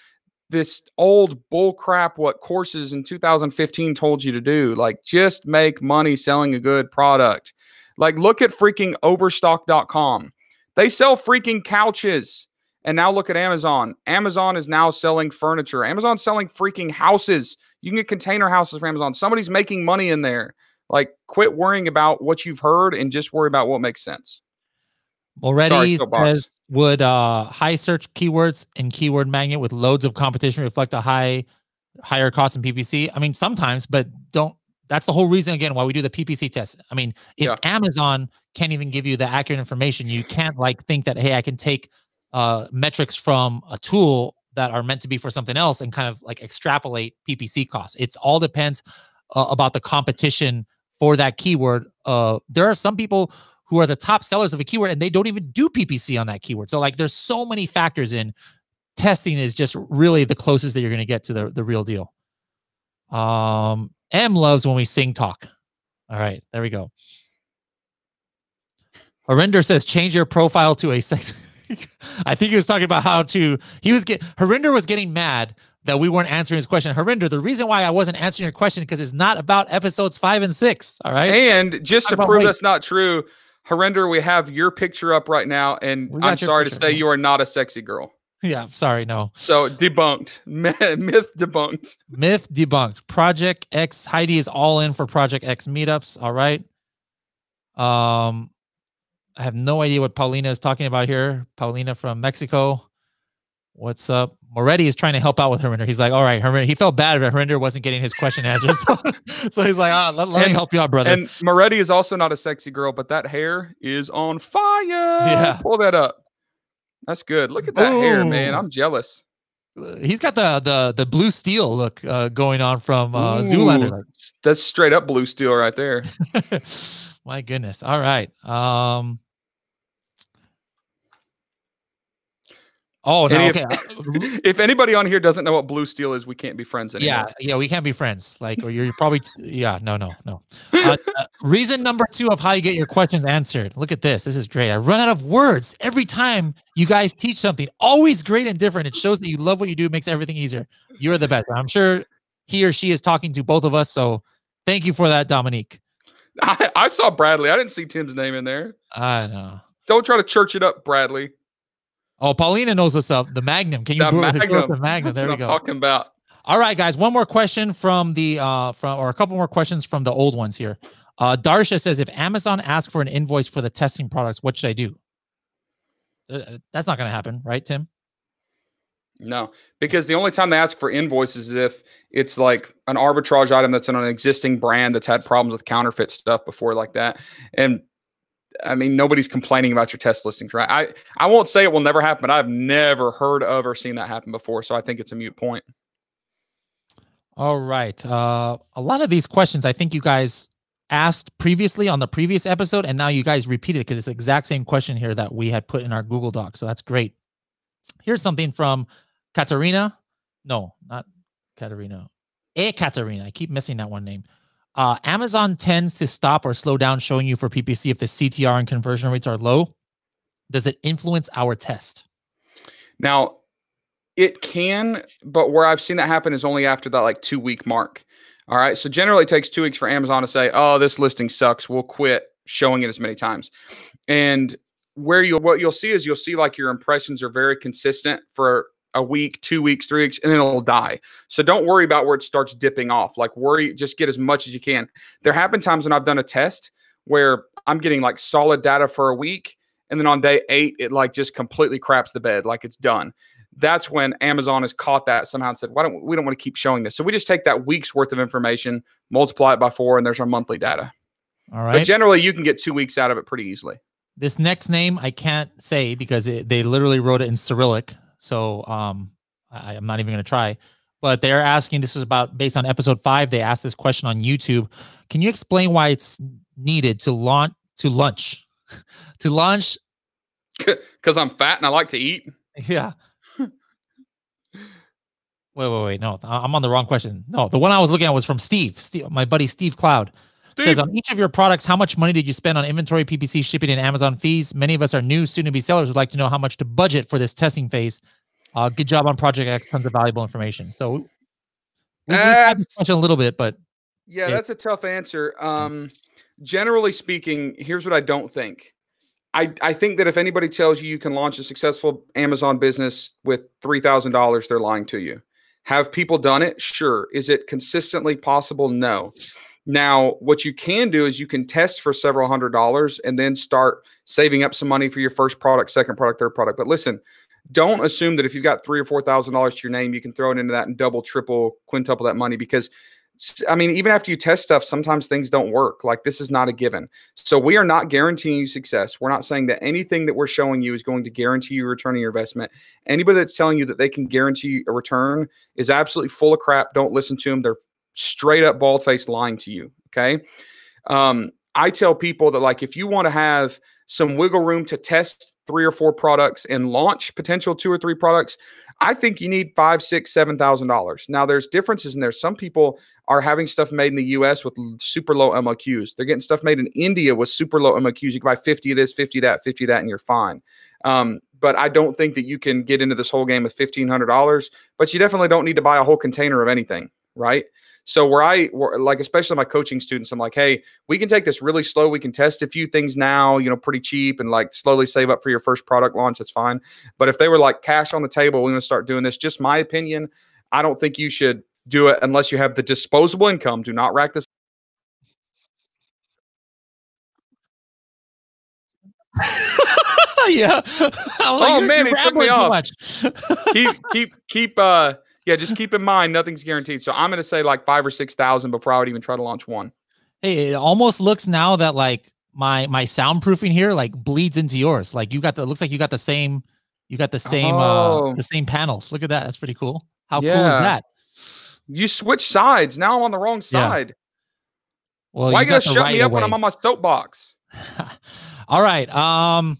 this old bull crap what courses in 2015 told you to do. Like just make money selling a good product. Like look at freaking overstock.com. They sell freaking couches. And now look at Amazon. Amazon is now selling furniture. Amazon's selling freaking houses. You can get container houses from Amazon. Somebody's making money in there. Like quit worrying about what you've heard and just worry about what makes sense. Already says would uh, high search keywords and keyword magnet with loads of competition reflect a high higher cost in PPC? I mean, sometimes, but don't. That's the whole reason again why we do the PPC test. I mean, if yeah. Amazon can't even give you the accurate information, you can't like think that hey, I can take uh, metrics from a tool that are meant to be for something else and kind of like extrapolate PPC costs. It's all depends uh, about the competition for that keyword. Uh, there are some people who are the top sellers of a keyword and they don't even do PPC on that keyword. So like there's so many factors in testing is just really the closest that you're going to get to the, the real deal. Um, M loves when we sing talk. All right, there we go. Harinder says change your profile to a sex. I think he was talking about how to. He was get Harinder was getting mad that we weren't answering his question. Harinder, the reason why I wasn't answering your question because it's not about episodes five and six. All right, and just to prove that's not true, Harinder, we have your picture up right now, and I'm sorry picture. to say you are not a sexy girl. Yeah, sorry, no. So debunked, myth debunked, myth debunked. Project X Heidi is all in for Project X meetups. All right. Um, I have no idea what Paulina is talking about here. Paulina from Mexico. What's up? Moretti is trying to help out with Harinder. He's like, all right, Harinder. He felt bad that Harinder wasn't getting his question answered. So, so he's like, ah, let, let and, me help you out, brother. And Moretti is also not a sexy girl, but that hair is on fire. Yeah. Pull that up. That's good. Look at that Ooh. hair, man. I'm jealous. He's got the the the blue steel look uh, going on from uh, Zoolander. That's straight up blue steel right there. My goodness. All right. Um Oh no! If, okay. if anybody on here doesn't know what blue steel is, we can't be friends anymore. Yeah, yeah, we can't be friends. Like, or you're probably yeah, no, no, no. Uh, uh, reason number two of how you get your questions answered. Look at this. This is great. I run out of words every time you guys teach something. Always great and different. It shows that you love what you do. Makes everything easier. You're the best. I'm sure he or she is talking to both of us. So thank you for that, Dominique. I, I saw Bradley. I didn't see Tim's name in there. I know. Don't try to church it up, Bradley. Oh, Paulina knows what's up. The Magnum. Can you the Magnum. the Magnum? There we go. talking about. All right, guys. One more question from the uh from or a couple more questions from the old ones here. Uh Darsha says if Amazon asks for an invoice for the testing products, what should I do? Uh, uh that's not going to happen, right, Tim? No, because the only time they ask for invoices is if it's like an arbitrage item that's in an existing brand that's had problems with counterfeit stuff before, like that. And I mean, nobody's complaining about your test listings, right? I, I won't say it will never happen, but I've never heard of or seen that happen before. So I think it's a mute point. All right. Uh, a lot of these questions, I think you guys asked previously on the previous episode, and now you guys repeated because it's the exact same question here that we had put in our Google Doc. So that's great. Here's something from Katarina. No, not Katarina. A Katarina. I keep missing that one name. Uh, Amazon tends to stop or slow down showing you for PPC if the CTR and conversion rates are low. Does it influence our test? Now, it can, but where I've seen that happen is only after that like two week mark. All right. So generally, it takes two weeks for Amazon to say, "Oh, this listing sucks. We'll quit showing it as many times." And where you what you'll see is you'll see like your impressions are very consistent for a week, two weeks, three weeks, and then it'll die. So don't worry about where it starts dipping off. Like worry, just get as much as you can. There have been times when I've done a test where I'm getting like solid data for a week, and then on day eight, it like just completely craps the bed, like it's done that's when Amazon has caught that somehow and said, "Why don't we don't want to keep showing this?" So we just take that week's worth of information, multiply it by four, and there's our monthly data. All right. But generally, you can get two weeks out of it pretty easily. This next name I can't say because it, they literally wrote it in Cyrillic, so um, I, I'm not even going to try. But they're asking. This is about based on episode five. They asked this question on YouTube. Can you explain why it's needed to launch to lunch to launch? Because I'm fat and I like to eat. Yeah Wait, wait, wait. No, I'm on the wrong question. No, the one I was looking at was from Steve, Steve my buddy Steve Cloud. Steve. Says on each of your products, how much money did you spend on inventory, PPC, shipping, and Amazon fees? Many of us are new, soon to be sellers. Would like to know how much to budget for this testing phase. Uh, good job on Project X. Tons of valuable information. So we, uh, question a little bit, but yeah, it, that's a tough answer. Um, generally speaking, here's what I don't think. I, I think that if anybody tells you you can launch a successful Amazon business with three thousand dollars, they're lying to you. Have people done it? Sure. Is it consistently possible? No. Now, what you can do is you can test for several hundred dollars and then start saving up some money for your first product, second product, third product. But listen, don't assume that if you've got three or four thousand dollars to your name, you can throw it into that and double, triple, quintuple that money because I mean, even after you test stuff, sometimes things don't work. Like this is not a given. So we are not guaranteeing you success. We're not saying that anything that we're showing you is going to guarantee you return on your investment. Anybody that's telling you that they can guarantee a return is absolutely full of crap. Don't listen to them. They're straight up bald faced lying to you. Okay. Um, I tell people that like if you want to have some wiggle room to test three or four products and launch potential two or three products, I think you need five, six, seven thousand dollars. Now there's differences in there. Some people are having stuff made in the US with super low MOQs. They're getting stuff made in India with super low MOQs. You can buy 50 of this, 50 of that, 50 of that, and you're fine. Um, but I don't think that you can get into this whole game with $1,500, but you definitely don't need to buy a whole container of anything, right? So where I like, especially my coaching students, I'm like, hey, we can take this really slow. We can test a few things now, you know, pretty cheap, and like slowly save up for your first product launch. That's fine. But if they were like cash on the table, we're going to start doing this. Just my opinion. I don't think you should do it unless you have the disposable income. Do not rack this. yeah. oh man, he took me off. keep keep keep uh yeah, just keep in mind nothing's guaranteed. So I'm gonna say like five or six thousand before I would even try to launch one. Hey, it almost looks now that like my my soundproofing here like bleeds into yours. Like you got the looks like you got the same you got the same oh. uh the same panels. Look at that. That's pretty cool. How yeah. cool is that? You switch sides. Now I'm on the wrong side. Yeah. Well, why you, gotta shut right me up when I'm on my soapbox? All right. Um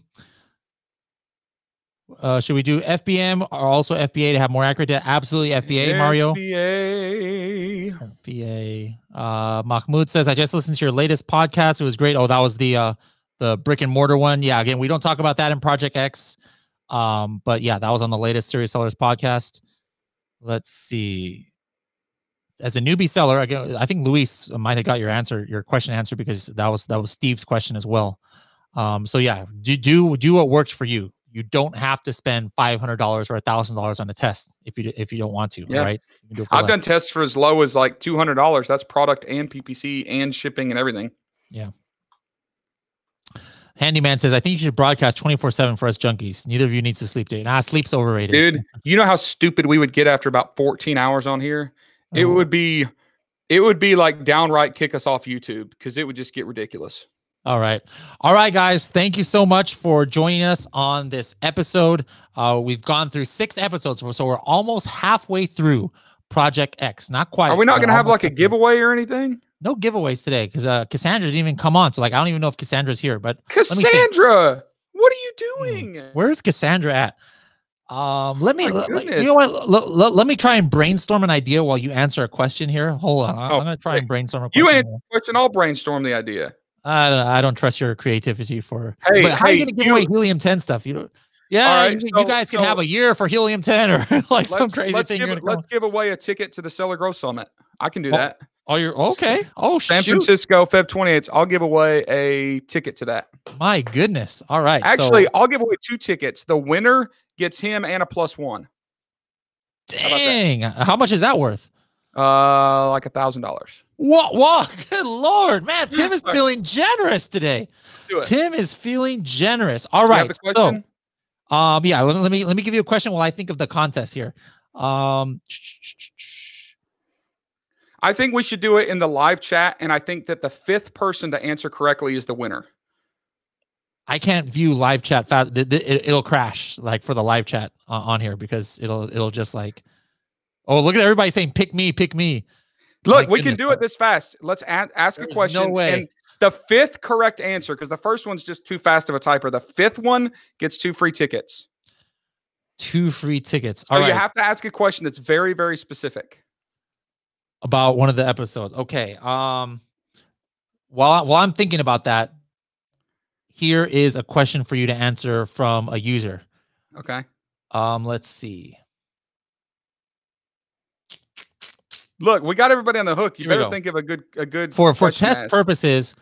uh, should we do FBM or also FBA to have more accurate data? Absolutely, FBA, FBA. Mario. FBA. FBA. Uh, Mahmoud says, "I just listened to your latest podcast. It was great. Oh, that was the uh, the brick and mortar one. Yeah. Again, we don't talk about that in Project X. Um, but yeah, that was on the latest Serious Sellers podcast. Let's see. As a newbie seller, again, I think Luis might have got your answer, your question answered because that was that was Steve's question as well. Um, so yeah, do do do what works for you you don't have to spend five hundred dollars or a thousand dollars on a test if you if you don't want to. Yeah. Right? I've done tests for as low as like two hundred dollars. That's product and PPC and shipping and everything. Yeah. Handyman says, I think you should broadcast 24 7 for us junkies. Neither of you needs to sleep day. Nah, sleep's overrated. Dude, you know how stupid we would get after about 14 hours on here? It oh. would be it would be like downright kick us off YouTube because it would just get ridiculous. All right. All right, guys. Thank you so much for joining us on this episode. Uh, we've gone through six episodes, so we're almost halfway through Project X. Not quite. Are we not going to have like a giveaway or anything? No giveaways today because uh, Cassandra didn't even come on. So like, I don't even know if Cassandra's here. But. Cassandra, what are you Hmm. doing? where's Cassandra at? Um, let me. Oh let- you know what? Let, let- let me try and brainstorm an idea while you answer a question here. Hold on. I- Oh, I'm gonna try and brainstorm a You question. ain't here. question. I'll brainstorm the idea. I don't, I don't trust your creativity for. Hey, but how are you gonna give you- away helium ten stuff? You, don't- yeah, right, you, you guys can have a year for helium ten or like some Let's, crazy let's thing. give, You're it- gonna let's give away a ticket to the Seller Growth Summit. I can do Oh, that. Oh, you're okay. Oh San shoot! Francisco, Feb 28th. I'll give away a ticket to that. My goodness. All right. Actually, so, I'll give away two tickets. The winner gets him and a plus one. dang, how much is that worth? Uh, like a thousand dollars. What? What? Good lord, man! Tim is feeling generous today. Tim is feeling generous. All right. So, um, yeah. Let, let me let me give you a question while I think of the contest here. Um, I think we should do it in the live chat, and I think that the fifth person to answer correctly is the winner. I can't view live chat fast. It, it, will crash like for the live chat uh, on here because it'll it'll just like, oh look at everybody saying pick me, pick me. Look, My we can do it this fast. Let's a- ask a There's no question. way. And the fifth correct answer, because the first one's just too fast of a typer. The fifth one gets two free tickets. Two free tickets. So All right. you have to ask a question that's very, very specific. about one of the episodes. Okay. Um while while I'm thinking about that, here is a question for you to answer from a user. Okay. Um let's see. Look, we got everybody on the hook. You Here better think of a good, a good For for test purposes,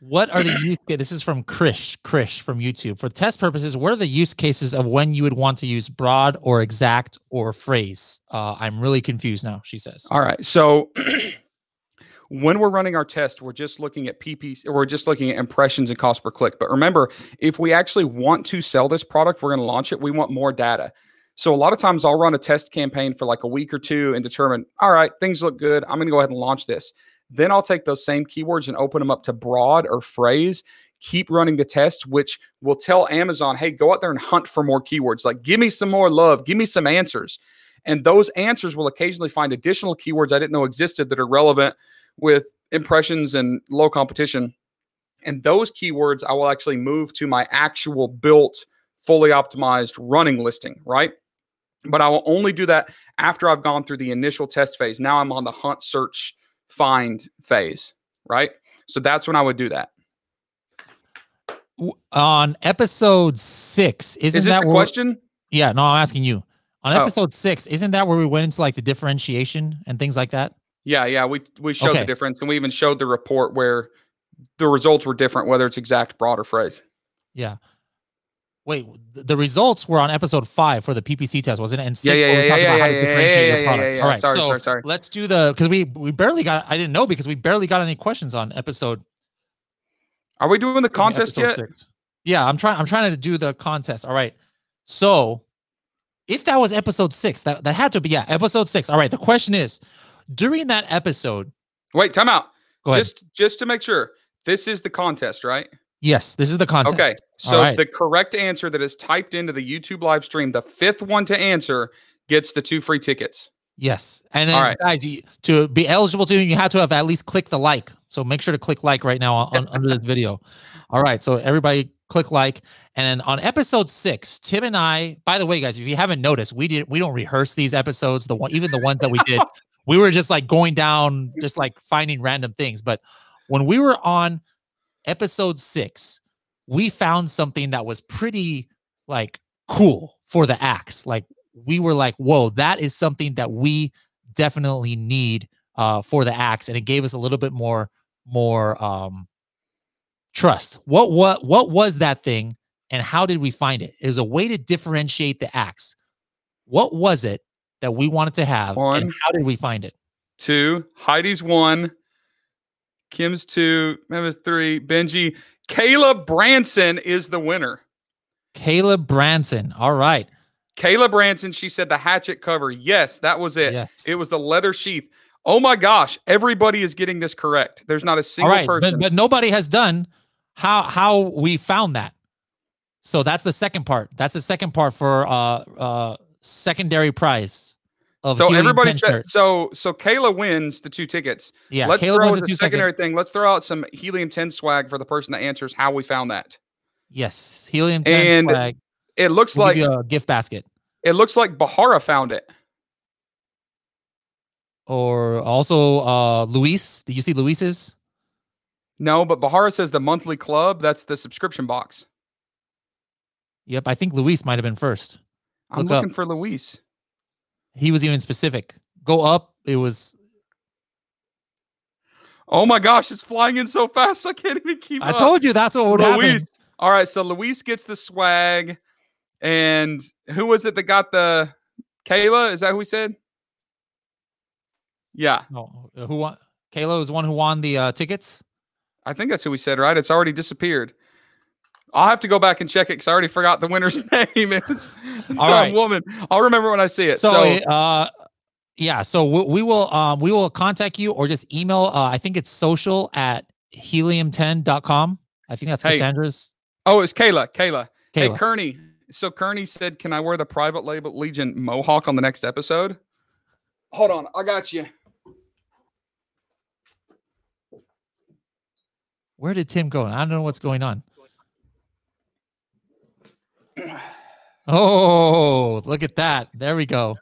what are the use this is from Krish, Krish from YouTube. For test purposes, what are the use cases of when you would want to use broad or exact or phrase? Uh I'm really confused now, she says. All right. So when we're running our test, we're just looking at PPC, we're just looking at impressions and cost per click. But remember, if we actually want to sell this product, we're going to launch it. We want more data. So a lot of times I'll run a test campaign for like a week or two and determine, all right, things look good. I'm going to go ahead and launch this. Then I'll take those same keywords and open them up to broad or phrase. Keep running the test, which will tell Amazon, hey, go out there and hunt for more keywords. Like, give me some more love, give me some answers. And those answers will occasionally find additional keywords I didn't know existed that are relevant with impressions and low competition. And those keywords I will actually move to my actual built, fully optimized running listing, right? But I will only do that after I've gone through the initial test phase. Now I'm on the hunt, search, find phase, right? So that's when I would do that. On episode 6, isn't Is this that the question? Yeah, no, I'm asking you. On Oh. episode six, isn't that where we went into like the differentiation and things like that? Yeah, yeah. We we showed Okay. the difference, and we even showed the report where the results were different, whether it's exact, broad, or phrase. Yeah. Wait, the results were on episode five for the PPC test, wasn't it? And Yeah, six, yeah, where we yeah, yeah, about how yeah, yeah, differentiate yeah, yeah, product. yeah, yeah. All right, Sorry, so sorry, sorry. let's do the because we we barely got. I didn't know because we barely got any questions on episode. Are we doing the contest yet? six. Yeah, I'm trying. I'm trying to do the contest. All right. So, if that was episode six, that that had to be yeah, episode six. All right. The question is, during that episode, Wait, time out. go ahead. Just just to make sure, this is the contest, right? Yes, this is the contest. Okay. So right. the correct answer that is typed into the YouTube live stream, the fifth one to answer, gets the two free tickets. Yes, and then right. guys, you, to be eligible to, you have to have at least clicked the like. So make sure to click like right now on, under this video. All right, so everybody click like, and then on episode six, Tim and I. By the way, guys, if you haven't noticed, we did we don't rehearse these episodes. The one, even the ones that we did, we were just like going down, just like finding random things. But when we were on episode six, we found something that was pretty like cool for the axe. Like we were like, whoa, that is something that we definitely need uh, for the axe, and it gave us a little bit more more um, trust. What what what was that thing, and how did we find it? It was a way to differentiate the axe. What was it that we wanted to have, One. and how did we find it? Two. Heidi's one. Kim's two. Emma's three. Benji. Kayla Branson is the winner. Caleb Branson. All right. Kayla Branson, she said the hatchet cover. Yes, that was it. Yes. It was the leather sheath. Oh my gosh, everybody is getting this correct. There's not a single right, person. but but nobody has done how how we found that. So that's the second part. That's the second part for uh uh secondary prize So everybody said so. So Kayla wins the two tickets. Yeah, Let's Caleb throw as the a second- secondary thing. Let's throw out some helium ten swag for the person that answers how we found that. Yes, Helium 10 And flag. It looks We'll like a gift basket. it looks like Bahara found it. Or also uh Luis. Did you see Luis's? No, but Bahara says the monthly club. That's the subscription box. Yep, I think Luis might have been first. I'm Look up. looking for Luis. He was even specific. Go up. It was Oh my gosh, it's flying in so fast. I can't even keep I up. told you that's what would happen. All right, so Luis gets the swag, and who was it that got the Kayla? Is that who we said? Yeah, No, uh, who won? Kayla was the one who won the uh, tickets. I think that's who we said. Right? It's already disappeared. I'll have to go back and check it because I already forgot the winner's name. It's All a woman. I'll remember when I see it. So, So, uh, yeah, so we, we will um we will contact you or just email. Uh, I think it's social at helium10.com. I think that's Hey, Cassandra's. oh, it's Kayla. Kayla. Hey, Kayla. Kearney. So Kearney said, "Can I wear the private label Legion mohawk on the next episode?" Hold on, I got you. Where did Tim go? I don't know what's going on. Oh, look at that. There we go.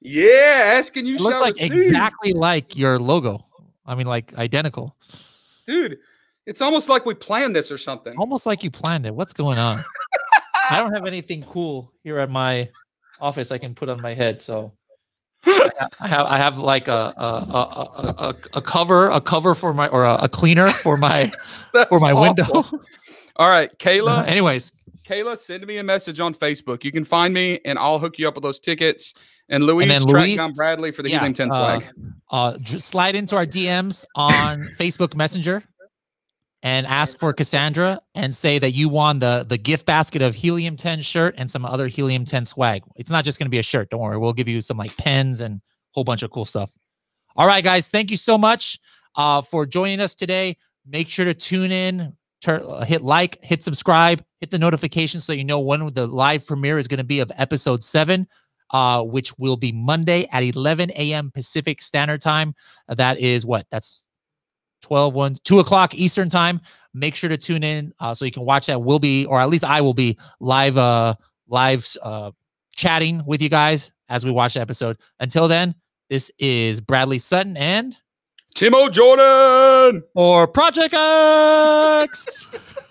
Yeah, asking you It looks like receive. exactly like your logo. I mean, like identical. dude. It's almost like we planned this or something. Almost like you planned it. What's going on? I don't have anything cool here at my office I can put on my head. So I ha- I have I have like a a, a, a, a, cover a cover for my or a, a cleaner for my for my window. All right, Kayla. Anyways, Kayla, send me a message on Facebook. You can find me, and I'll hook you up with those tickets. And Luis, then track down Bradley for the yeah, Helium 10 uh, flag. uh, slide into our DMs on Facebook Messenger and ask for Cassandra and say that you won the the gift basket of Helium 10 shirt and some other Helium 10 swag. It's not just going to be a shirt. Don't worry. We'll give you some like pens and a whole bunch of cool stuff. All right, guys. Thank you so much uh, for joining us today. Make sure to tune in, turn, uh, hit like, hit subscribe, hit the notification so you know when the live premiere is going to be of episode seven uh, which will be Monday at 11 a.m. Pacific Standard Time. That is what? That's 12, 1, 2 o'clock Eastern Time. Make sure to tune in uh, so you can watch that. We'll be, or at least I will be live, uh, live uh, chatting with you guys as we watch the episode. Until then, this is Bradley Sutton and Timo Jordan. or Project X.